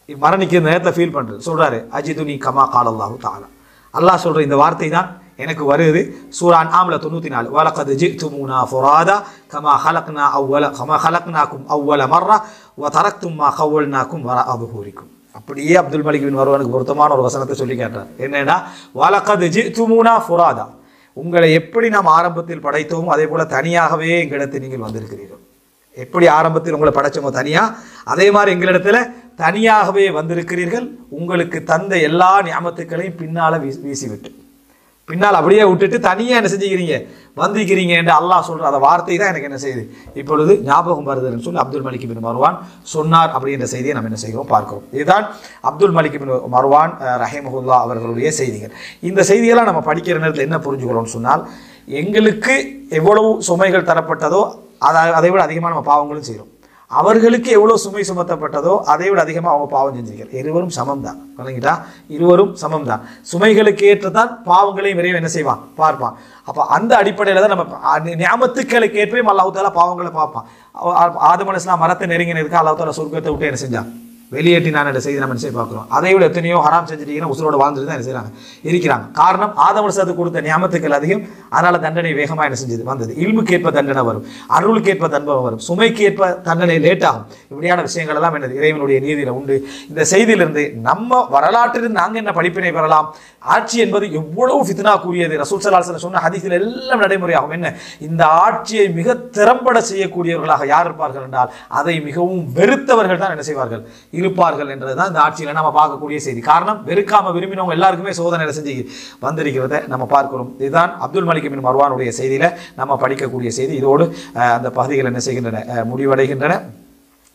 மரணிக்கிற நேரத்தை ஃபீல் பண்ணுறது சொல்கிறாரு அஜித் நீ கமா காலல்லாஹு தாலா அல்லாஹ் சொல்கிற இந்த வார்த்தை தான் எனக்கு வருது. சூரான் ஆம்ல தொண்ணூற்றி நாலு வலக்கது ஜித்துமுனா ஃபுராதா கமா ஹலக்னா அவ்வல கமா ஹலக்னாக்கும் அவ்வல மர்ரா வ தரக்தும் மா கவ்வல்னாக்கும் வர அபுகூரிக்கும் அப்படியே அப்துல் மலிக் பின் மருவனுக்கு பொருத்தமான ஒரு வசனத்தை சொல்லி கேட்டார் என்னன்னா வழக்கது ஜி துமுனா ஃபுராதா. உங்களை எப்படி நாம் ஆரம்பத்தில் படைத்தோமோ அதே போல தனியாகவே எங்களிடத்தில் நீங்கள் வந்திருக்கிறீர்கள். எப்படி ஆரம்பத்தில் உங்களை படைச்சோமோ தனியா அதே மாதிரி எங்களிடத்துல தனியாகவே வந்திருக்கிறீர்கள். உங்களுக்கு தந்த எல்லா ஞாபகத்துக்களையும் பின்னால வீசி வீசிவிட்டு. பின்னால் அப்படியே விட்டுட்டு தனியாக என்ன செஞ்சுக்கிறீங்க? வந்திருக்கிறீங்க என்று அல்லாஹ் சொல்கிற அந்த வார்த்தை தான் எனக்கு என்ன செய்யுது? இப்பொழுது ஞாபகம் வருதுன்னு சொல்லி அப்துல் மலிக் பின் மருவான் சொன்னார் அப்படின்ற செய்தியை நம்ம என்ன செய்கிறோம்? பார்க்கிறோம். இதுதான் அப்துல் மலிக் பின் மருவான் ரஹிமஹுல்லா அவர்களுடைய செய்திகள். இந்த செய்தியெல்லாம் நம்ம படிக்கிற நேரத்தில் என்ன புரிஞ்சுக்கிறோம்னு சொன்னால் எங்களுக்கு எவ்வளவு சுமைகள் தரப்பட்டதோ அதை அதை விட அதிகமாக நம்ம பாவங்களும் செய்கிறோம். அவர்களுக்கு எவ்வளோ சுமை சுமத்தப்பட்டதோ அதை விட அதிகமாக அவங்க பாவம் செஞ்சிருக்கிறார் இருவரும் சமம் தான் இல்லைங்களா இருவரும் சமம் தான் சுமைகளுக்கு ஏற்றதான் பாவங்களையும் விரைவு என்ன செய்வான்? பார்ப்பான். அப்போ அந்த அடிப்படையில் தான் நம்ம ஞாபத்துக்களுக்கு ஏற்பாய் அல்லாவுதாலா பாவங்களை பார்ப்பான். ஆதமனசுலாம் மரத்தை நெருங்கினதுக்கு அல்லாஹ் சொர்க்கத்தை விட்டு என்ன செஞ்சான்? வெளியேற்றி நான் என்ற செய்தி நம்ம என்ன செய்ய பார்க்குறோம்? அதை விட எத்தனையோ ஹராம் செஞ்சிட்டீங்கன்னா உசுரோட வாழ்ந்துட்டு தான் என்ன செய்கிறாங்க இருக்கிறாங்க. காரணம் ஆதம் அலிஸ்லாத்துக்கு கொடுத்த ஞாபகத்துக்கள் அதிகம். அதனால தண்டனை வேகமாக என்ன செஞ்சது? வந்தது. இல்முக்கேற்ப தண்டனை வரும். அருளுக்கேற்ப தன்பம் வரும். சுமைக்கேற்ப தண்டனை லேட் ஆகும். இப்படியான விஷயங்கள் எல்லாம் என்னது? இறைவனுடைய நீதியில் உண்டு. இந்த செய்தியிலிருந்து நம்ம வரலாற்றிலிருந்து நாங்கள் என்ன படிப்பினை பெறலாம்? ஆட்சி என்பது எவ்வளவு ஃபித்னா கூறியது ரசூல் சலாசன சொன்ன ஹதீஸில் எல்லாம் நடைமுறையாகும். என்ன? இந்த ஆட்சியை மிக திறம்பட செய்யக்கூடியவர்களாக யார் இருப்பார்கள் என்றால் அதை மிகவும் வெறுத்தவர்கள் தான் என்ன செய்வார்கள்? இருப்பார்கள் என்றதுதான் இந்த ஆட்சியில் நம்ம பார்க்கக்கூடிய செய்தி. காரணம் வெறுக்காம விரும்பினவங்க எல்லாருக்குமே சோதனை என்ன செஞ்சு வந்திருக்கிறத நம்ம பார்க்கிறோம். இதுதான் அப்துல் மலிக் பின் மர்வானுடைய செய்தியில நம்ம படிக்கக்கூடிய செய்தி. இதோடு அந்த பகுதிகள் என்ன செய்கின்றன முடிவடைகின்றன.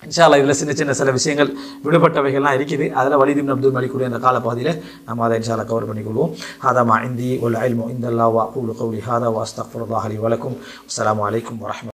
இன்ஷால்லா இதில் சின்ன சின்ன சில விஷயங்கள் விடுபட்டவைகள்லாம் இருக்குது. அதில் வலிதின் அப்துல் மலிக்குடைய அந்த காலப்பகுதியில் நம்ம அதை இன்ஷால்லா கவர் பண்ணிக்கொள்வோம். ஹாதா மா இந்தி ஒல் அல்மோ இந்த அல்லா வா கூலு கௌலி ஹாதா வாஸ்தக் அலி வலக்கும் அஸ்லாம் வலைக்கும் வரமத்